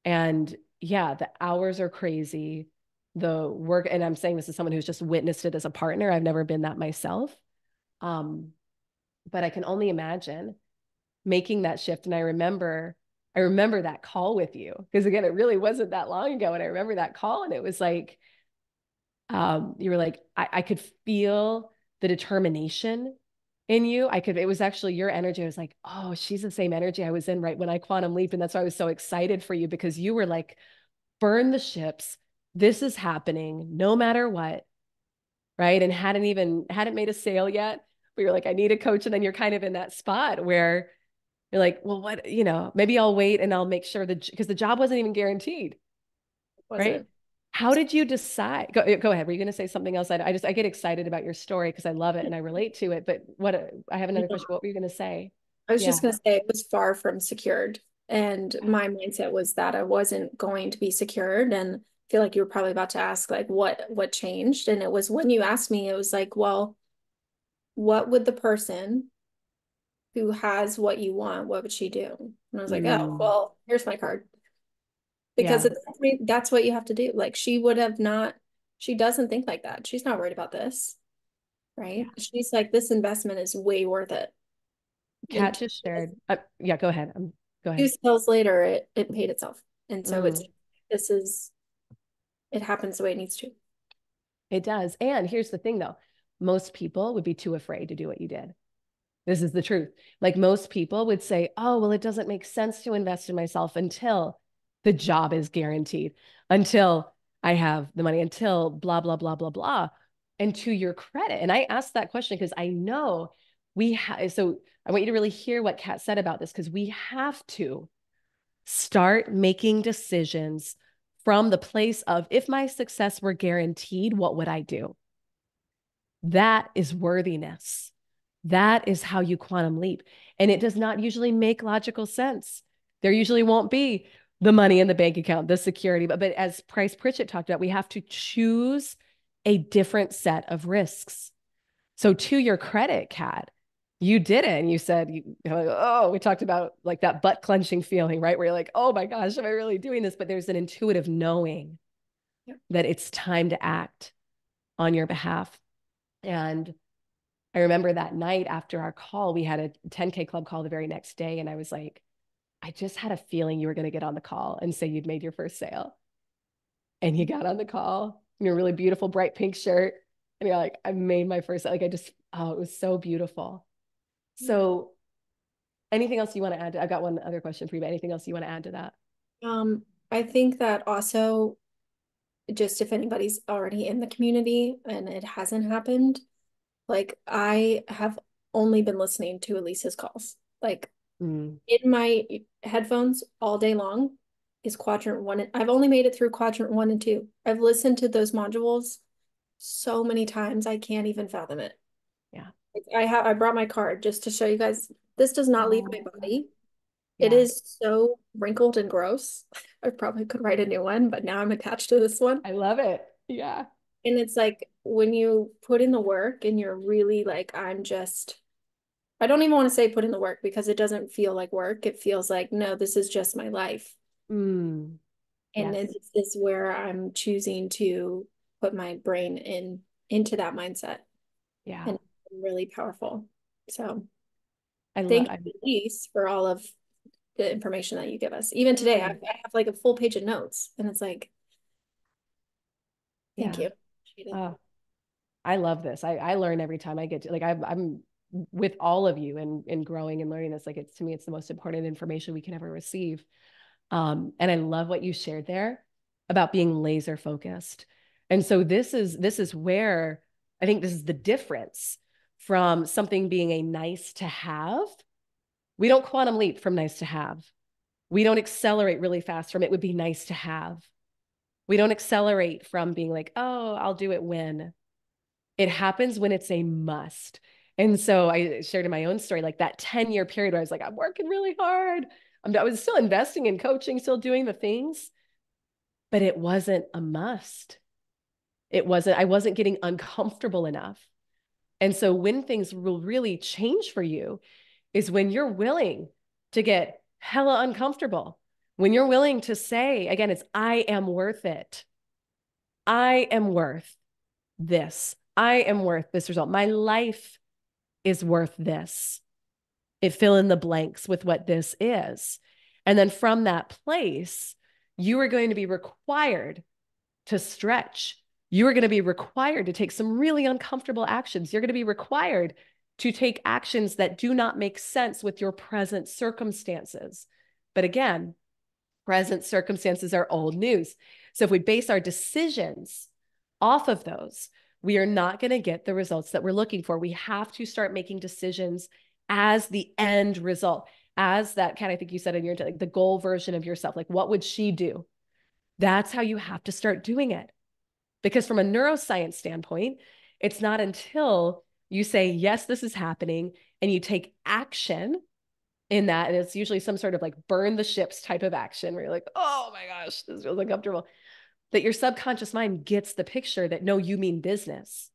And yeah, the hours are crazy. The work, and I'm saying this as someone who's just witnessed it as a partner. I've never been that myself. Um, but I can only imagine making that shift. And I remember, I remember that call with you because again, it really wasn't that long ago. And I remember that call, and it was like, um, you were like, I, I could feel the determination in you. I could, it was actually your energy. I was like, oh, she's the same energy I was in right when I quantum leap. And that's why I was so excited for you because you were like, burn the ships. This is happening no matter what. Right. And hadn't even, hadn't made a sale yet but you're like, I need a coach. And then you're kind of in that spot where you're like, well, what, you know, maybe I'll wait and I'll make sure that because the job wasn't even guaranteed. Was right. It? How did you decide? Go, go ahead. Were you going to say something else? I, I just, I get excited about your story because I love it and I relate to it. But what, I have another yeah. question. What were you going to say? I was yeah. just going to say it was far from secured. And mm-hmm. my mindset was that I wasn't going to be secured. And feel like you were probably about to ask like what, what changed. And it was when you asked me, it was like, well, what would the person who has what you want, what would she do? And I was like, oh, mm. oh, well, here's my card. Because yeah. that's what you have to do. Like she would have not, she doesn't think like that. She's not worried about this. Right. Yeah. She's like, this investment is way worth it. Kat just shared. Uh, yeah, go ahead. Um, go ahead. Two sales later, it, it paid itself. And so mm. it's, this is, it happens the way it needs to. It does. And here's the thing though most people would be too afraid to do what you did. This is the truth. Like most people would say, oh, well, it doesn't make sense to invest in myself until the job is guaranteed, until I have the money, until blah, blah, blah, blah, blah. And to your credit, and I asked that question because I know we have, so I want you to really hear what Kat said about this because we have to start making decisions from the place of if my success were guaranteed, what would I do? That is worthiness. That is how you quantum leap. And it does not usually make logical sense. There usually won't be the money in the bank account, the security. But, but as Price Pritchett talked about, we have to choose a different set of risks. So, to your credit, Kat, you did it. And you said, you, oh, we talked about like that butt clenching feeling, right? Where you're like, oh my gosh, am I really doing this? But there's an intuitive knowing yep. that it's time to act on your behalf. And I remember that night after our call, we had a 10K club call the very next day. And I was like, I just had a feeling you were going to get on the call and say you'd made your first sale. And you got on the call in your really beautiful bright pink shirt. And you're like, I made my first, like, I just, oh, it was so beautiful. So anything else you want to add? To, I've got one other question for you, but anything else you want to add to that? Um, I think that also just if anybody's already in the community and it hasn't happened, like I have only been listening to Elyse's calls. Like Mm. in my headphones all day long is quadrant one. I've only made it through quadrant one and two. I've listened to those modules so many times I can't even fathom it. I have I brought my card just to show you guys this does not leave my Oh. body. It Yeah. is so wrinkled and gross. I probably could write a new one, but now I'm attached to this one. I love it. Yeah. And it's like when you put in the work and you're really like, I'm just, I don't even want to say put in the work because it doesn't feel like work. It feels like, no, this is just my life. Mm. And Yes. it's, it's where I'm choosing to put my brain in into that mindset. Yeah. And really powerful. So I thank love you, Elyse, for all of the information that you give us. Even today, I. I have like a full page of notes, and it's like, thank Yeah. you. Oh, I love this. I, I learn every time I get to like I'm I'm with all of you and and growing and learning this. Like it's to me, it's the most important information we can ever receive. Um, and I love what you shared there about being laser focused. And so this is this is where I think this is the difference from something being a nice to have. We don't quantum leap from nice to have. We don't accelerate really fast from it would be nice to have. We don't accelerate from being like, oh, I'll do it when. It happens when it's a must. And so I shared in my own story, like that 10 year period where I was like, I'm working really hard. I'm, I was still investing in coaching, still doing the things, but it wasn't a must. It wasn't, I wasn't getting uncomfortable enough. And so when things will really change for you is when you're willing to get hella uncomfortable, when you're willing to say, again, it's, I am worth it. I am worth this. I am worth this result. My life is worth this. It fill in the blanks with what this is. And then from that place, you are going to be required to stretch. You are going to be required to take some really uncomfortable actions. You're going to be required to take actions that do not make sense with your present circumstances. But again, present circumstances are old news. So if we base our decisions off of those, we are not going to get the results that we're looking for. We have to start making decisions as the end result, as that kind I think you said in your like the goal version of yourself. Like, what would she do? That's how you have to start doing it. Because from a neuroscience standpoint, it's not until you say, yes, this is happening, and you take action in that. And it's usually some sort of like burn the ships type of action where you're like, oh my gosh, this feels uncomfortable. That your subconscious mind gets the picture that no, you mean business.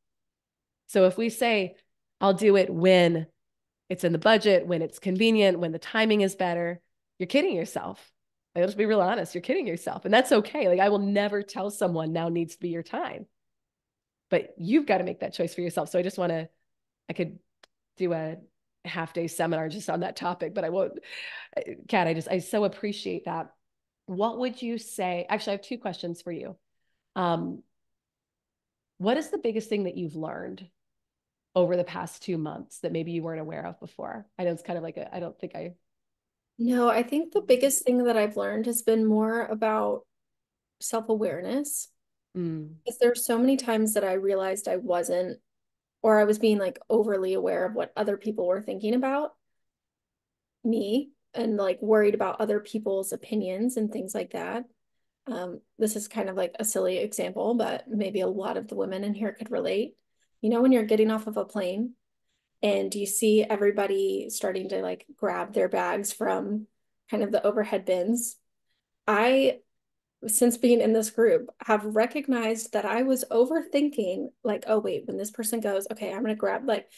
So if we say, I'll do it when it's in the budget, when it's convenient, when the timing is better, you're kidding yourself. Like, let's be real honest, you're kidding yourself. And that's okay. Like I will never tell someone now needs to be your time. But you've got to make that choice for yourself. So I just want to, I could do a half day seminar just on that topic, but I won't. Kat, I just, I so appreciate that. What would you say? Actually, I have two questions for you. Um, what is the biggest thing that you've learned over the past two months that maybe you weren't aware of before? I know it's kind of like a, I don't think I. No, I think the biggest thing that I've learned has been more about self-awareness. Mm, Because there's so many times that I realized I wasn't, or I was being like overly aware of what other people were thinking about me and like worried about other people's opinions and things like that. Um, this is kind of like a silly example, but maybe a lot of the women in here could relate. You know, when you're getting off of a plane and you see everybody starting to like grab their bags from kind of the overhead bins. I, since being in this group, have recognized that I was overthinking, like, oh, wait, when this person goes, okay, I'm going to grab, like,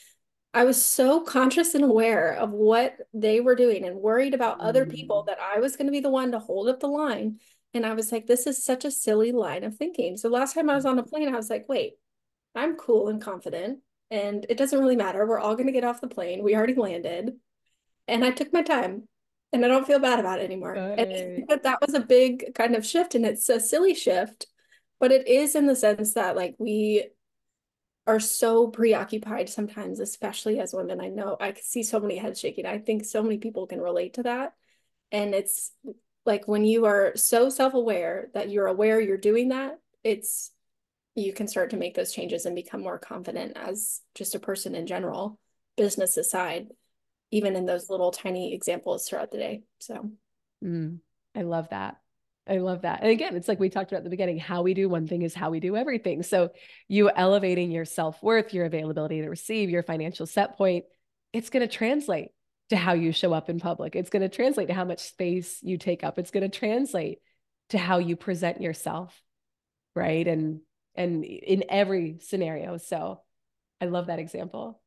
I was so conscious and aware of what they were doing and worried about other people Mm. that I was going to be the one to hold up the line. And I was like, this is such a silly line of thinking. So last time I was on a plane, I was like, wait, I'm cool and confident, and it doesn't really matter. We're all going to get off the plane. We already landed, and I took my time, and I don't feel bad about it anymore. And Right. think that was a big kind of shift, and it's a silly shift, but it is in the sense that like we are so preoccupied sometimes, especially as women. I know I can see so many heads shaking. I think so many people can relate to that. And it's like when you are so self-aware that you're aware you're doing that, it's you can start to make those changes and become more confident as just a person in general business aside, even in those little tiny examples throughout the day. So mm, I love that. I love that. And again, it's like we talked about at the beginning how we do one thing is how we do everything. So, you elevating your self worth, your availability to receive, your financial set point, it's going to translate to how you show up in public. It's going to translate to how much space you take up. It's going to translate to how you present yourself. Right. And, and in every scenario. So, I love that example.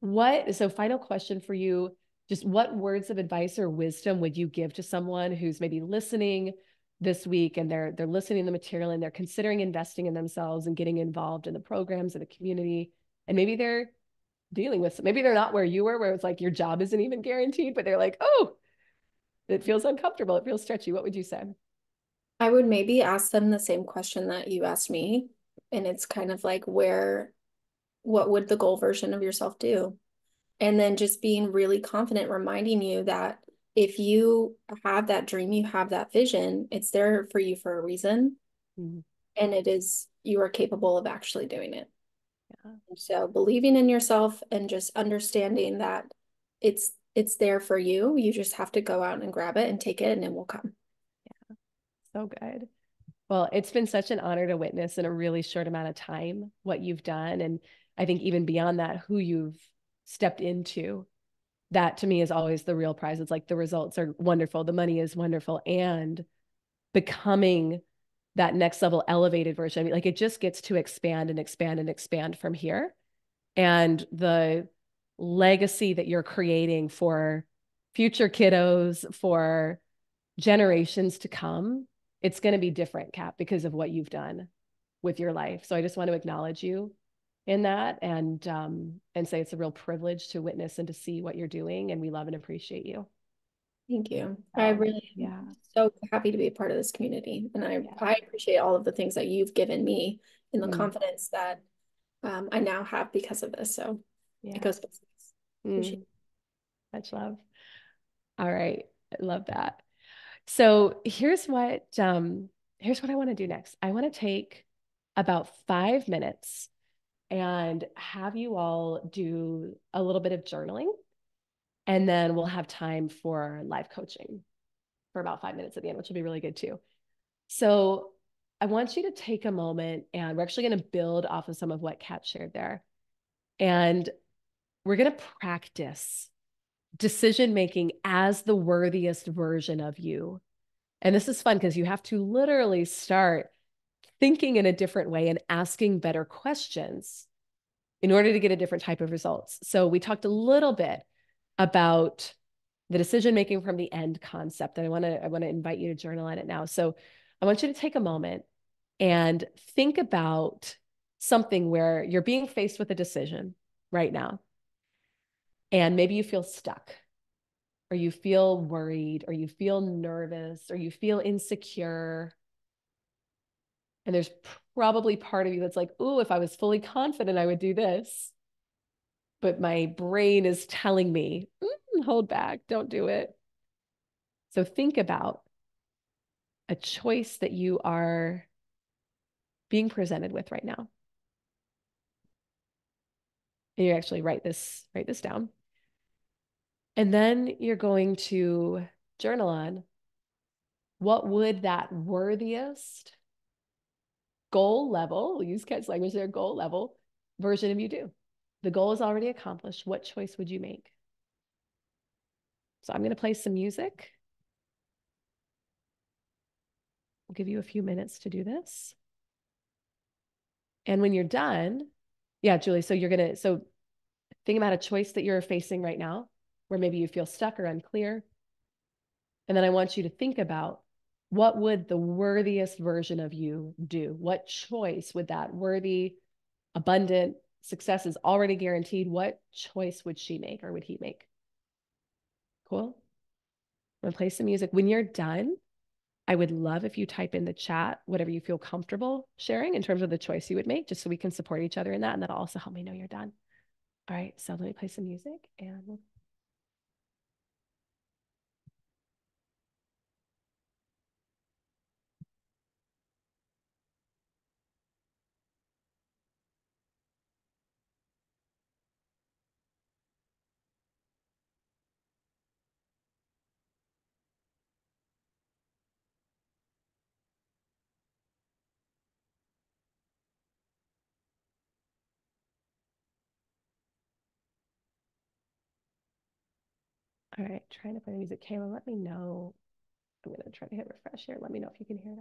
What, so final question for you just what words of advice or wisdom would you give to someone who's maybe listening this week and they're they're listening to the material and they're considering investing in themselves and getting involved in the programs of the community? And maybe they're dealing with maybe they're not where you were where it's like your job isn't even guaranteed but they're like oh it feels uncomfortable. It feels stretchy. What would you say? I would maybe ask them the same question that you asked me and it's kind of like where what would the goal version of yourself do and then just being really confident reminding you that if you have that dream, you have that vision, it's there for you for a reason. Mm-hmm. And it is, you are capable of actually doing it. Yeah. So believing in yourself and just understanding that it's, it's there for you. You just have to go out and grab it and take it and it will come. Yeah. So good. Well, it's been such an honor to witness in a really short amount of time what you've done. And I think even beyond that, who you've stepped into that to me is always the real prize. It's like the results are wonderful, the money is wonderful, and becoming that next level elevated version. I mean, like it just gets to expand and expand and expand from here. And the legacy that you're creating for future kiddos, for generations to come, it's going to be different, Kat, because of what you've done with your life. So I just want to acknowledge you in that and um, and say it's a real privilege to witness and to see what you're doing and we love and appreciate you thank you i really yeah so happy to be a part of this community and i yeah. i appreciate all of the things that you've given me and the mm. confidence that um, i now have because of this so yeah. it goes both mm. much love all right i love that so here's what um here's what i want to do next i want to take about five minutes and have you all do a little bit of journaling. And then we'll have time for live coaching for about five minutes at the end, which will be really good too. So I want you to take a moment and we're actually going to build off of some of what Kat shared there. And we're going to practice decision making as the worthiest version of you. And this is fun because you have to literally start thinking in a different way and asking better questions in order to get a different type of results. So we talked a little bit about the decision making from the end concept and I want to I want to invite you to journal on it now. So I want you to take a moment and think about something where you're being faced with a decision right now. And maybe you feel stuck or you feel worried or you feel nervous or you feel insecure and there's probably part of you that's like, oh, if I was fully confident, I would do this. But my brain is telling me, mm, hold back, don't do it. So think about a choice that you are being presented with right now. And you actually write this, write this down. And then you're going to journal on what would that worthiest goal level, use Kat's language there, goal level version of you do. The goal is already accomplished. What choice would you make? So I'm going to play some music. I'll give you a few minutes to do this. And when you're done, yeah, Julie, so you're going to, so think about a choice that you're facing right now where maybe you feel stuck or unclear. And then I want you to think about what would the worthiest version of you do? What choice would that worthy, abundant success is already guaranteed? What choice would she make or would he make? Cool. I'm gonna play some music. When you're done, I would love if you type in the chat whatever you feel comfortable sharing in terms of the choice you would make, just so we can support each other in that. And that'll also help me know you're done. All right, so let me play some music and we'll All right, trying to play the music. Kayla, let me know. I'm going to try to hit refresh here. Let me know if you can hear it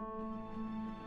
okay.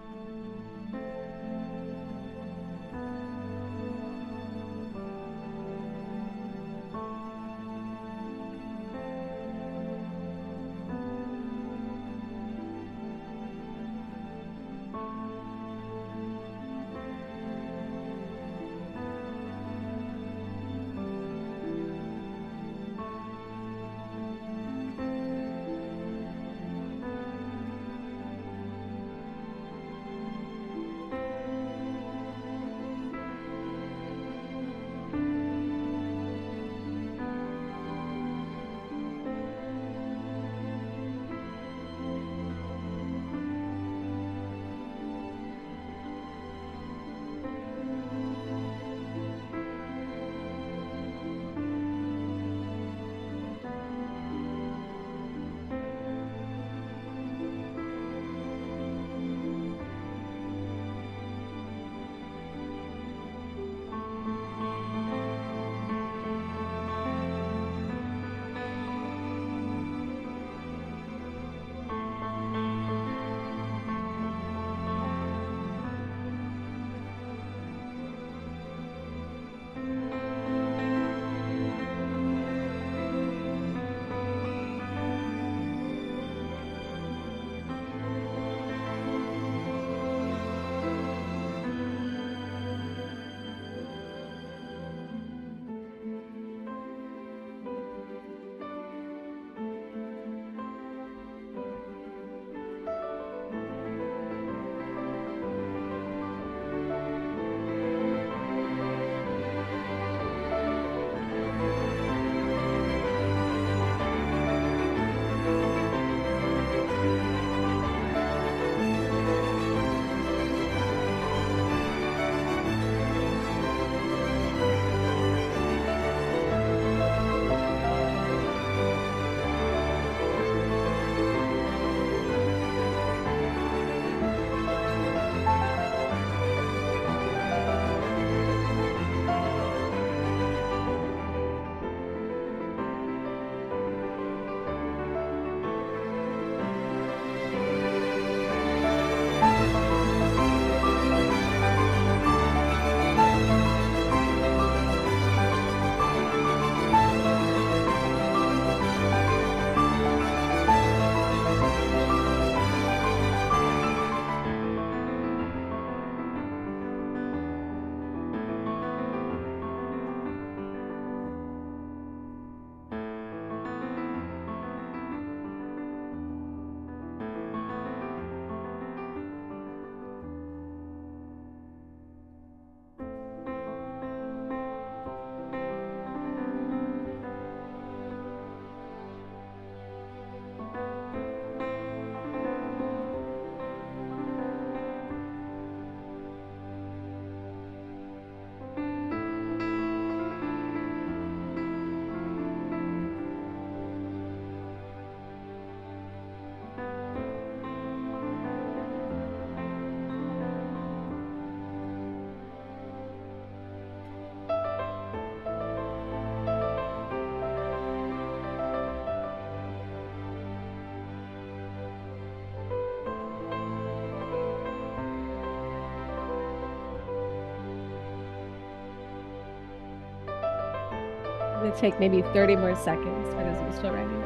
Take maybe 30 more seconds for those of you still writing.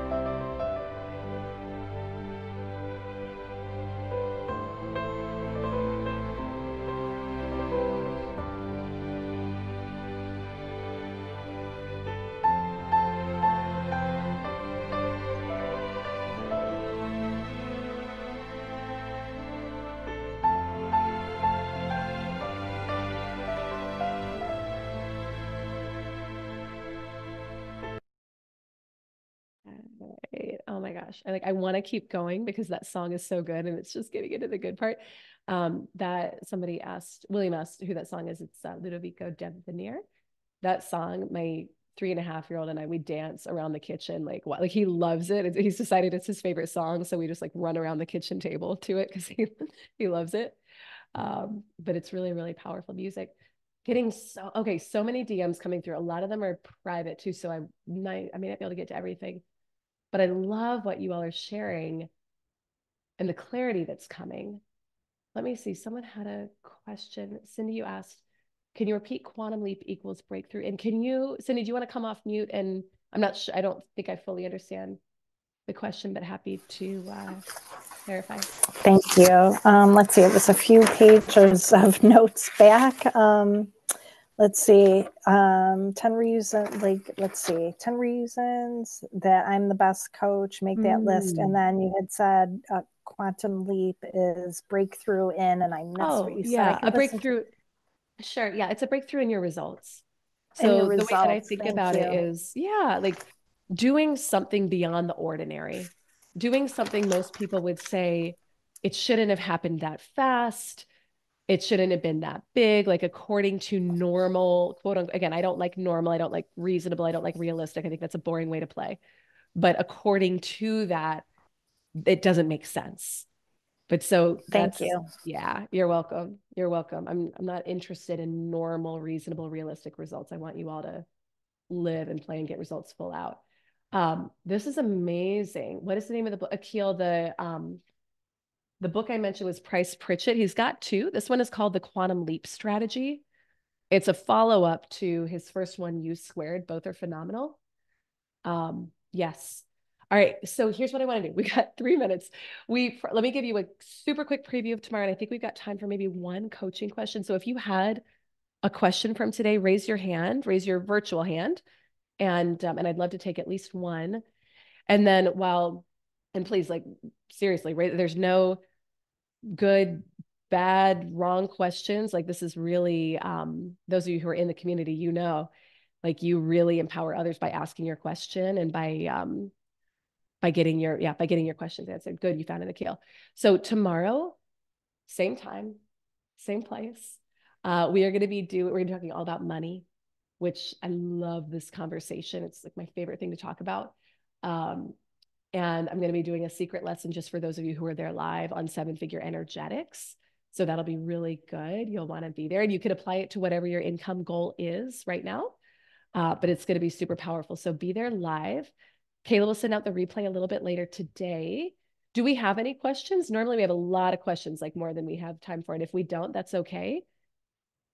Gosh, I like I want to keep going because that song is so good and it's just getting into the good part. Um, that somebody asked William asked who that song is. It's uh, Ludovico Divenire. That song, my three and a half year old and I, we dance around the kitchen like what like he loves it. He's decided it's his favorite song, so we just like run around the kitchen table to it because he he loves it. Um, but it's really really powerful music. Getting so okay, so many DMs coming through. A lot of them are private too, so I might I may not be able to get to everything. But I love what you all are sharing and the clarity that's coming. Let me see. Someone had a question. Cindy, you asked, can you repeat quantum leap equals breakthrough? And can you, Cindy, do you want to come off mute? And I'm not sure, I don't think I fully understand the question, but happy to uh, clarify. Thank you. Um, let's see, it was a few pages of notes back. Um, let's see, um, 10 reasons, like, let's see, 10 reasons that I'm the best coach, make that mm. list. And then you had said uh, quantum leap is breakthrough in, and I missed oh, what you yeah, said. a breakthrough. Sure. Yeah. It's a breakthrough in your results. So your results, the way that I think about you. it is, yeah, like doing something beyond the ordinary, doing something most people would say it shouldn't have happened that fast. It shouldn't have been that big, like according to normal, quote unquote. Again, I don't like normal. I don't like reasonable. I don't like realistic. I think that's a boring way to play. But according to that, it doesn't make sense. But so thank you. Yeah, you're welcome. You're welcome. I'm I'm not interested in normal, reasonable, realistic results. I want you all to live and play and get results full out. Um, this is amazing. What is the name of the book? Akil, the um the book I mentioned was Price Pritchett. He's got two. This one is called The Quantum Leap Strategy. It's a follow-up to his first one, U Squared. Both are phenomenal. Um, yes, all right. So here's what I want to do. We got three minutes. We let me give you a super quick preview of tomorrow. And I think we've got time for maybe one coaching question. So if you had a question from today, raise your hand, raise your virtual hand. And um, and I'd love to take at least one. And then while and please, like seriously, right, there's no good, bad, wrong questions. Like this is really um, those of you who are in the community, you know, like you really empower others by asking your question and by um, by getting your yeah by getting your questions answered. Good you found an Akil so tomorrow same time same place uh, we are going to be doing we're talking all about money which i love this conversation. It's like my favorite thing to talk about. Um, and i'm going to be doing a secret lesson just for those of you who are there live on seven figure energetics so that'll be really good you'll want to be there and you could apply it to whatever your income goal is right now uh, but it's going to be super powerful so be there live Kayla will send out the replay a little bit later today. Do we have any questions? Normally we have a lot of questions, like more than we have time for. And if we don't, that's okay.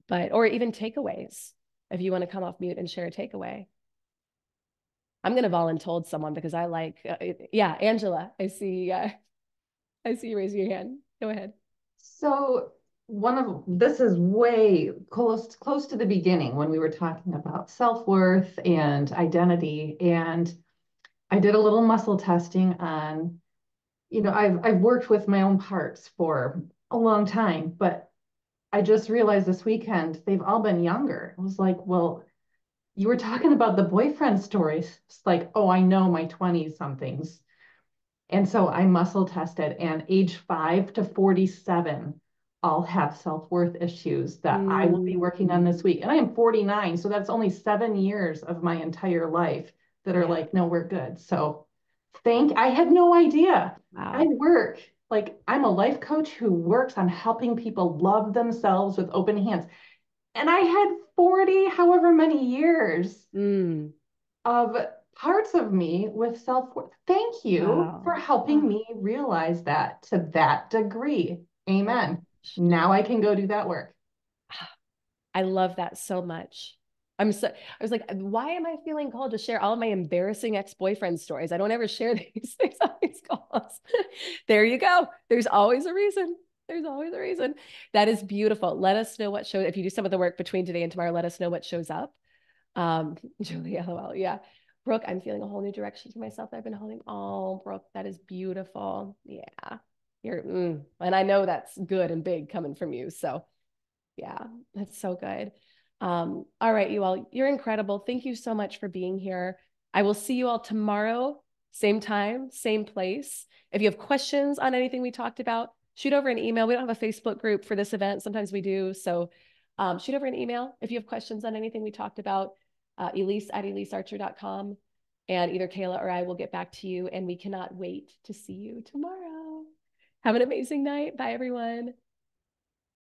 But, or even takeaways, if you want to come off mute and share a takeaway. I'm going to volunteer someone because I like, uh, yeah, Angela, I see, uh, I see you raising your hand. Go ahead. So one of this is way close close to the beginning when we were talking about self-worth and identity and I did a little muscle testing on, you know, I've I've worked with my own parts for a long time, but I just realized this weekend they've all been younger. I was like, well, you were talking about the boyfriend stories. It's like, oh, I know my 20 somethings. And so I muscle tested, and age five to 47 all have self worth issues that mm. I will be working on this week. And I am 49, so that's only seven years of my entire life that are yeah. like, no, we're good. So thank, I had no idea. Wow. I work like I'm a life coach who works on helping people love themselves with open hands. And I had 40, however many years mm. of parts of me with self worth. Thank you wow. for helping me realize that to that degree. Amen. Now I can go do that work. I love that so much. I'm so, I was like, why am I feeling called to share all my embarrassing ex-boyfriend stories? I don't ever share these things on these calls. there you go. There's always a reason. There's always a reason. That is beautiful. Let us know what shows, if you do some of the work between today and tomorrow, let us know what shows up. Um, Julie, lol. Yeah. Brooke, I'm feeling a whole new direction to myself. I've been holding, oh, Brooke, that is beautiful. Yeah. You're, mm. and I know that's good and big coming from you. So yeah, that's so good. Um, all right, you all, you're incredible. Thank you so much for being here. I will see you all tomorrow, same time, same place. If you have questions on anything we talked about, shoot over an email. We don't have a Facebook group for this event. Sometimes we do. So um, shoot over an email if you have questions on anything we talked about, uh, elyse at elysearcher.com. And either Kayla or I will get back to you. And we cannot wait to see you tomorrow. Have an amazing night. Bye, everyone.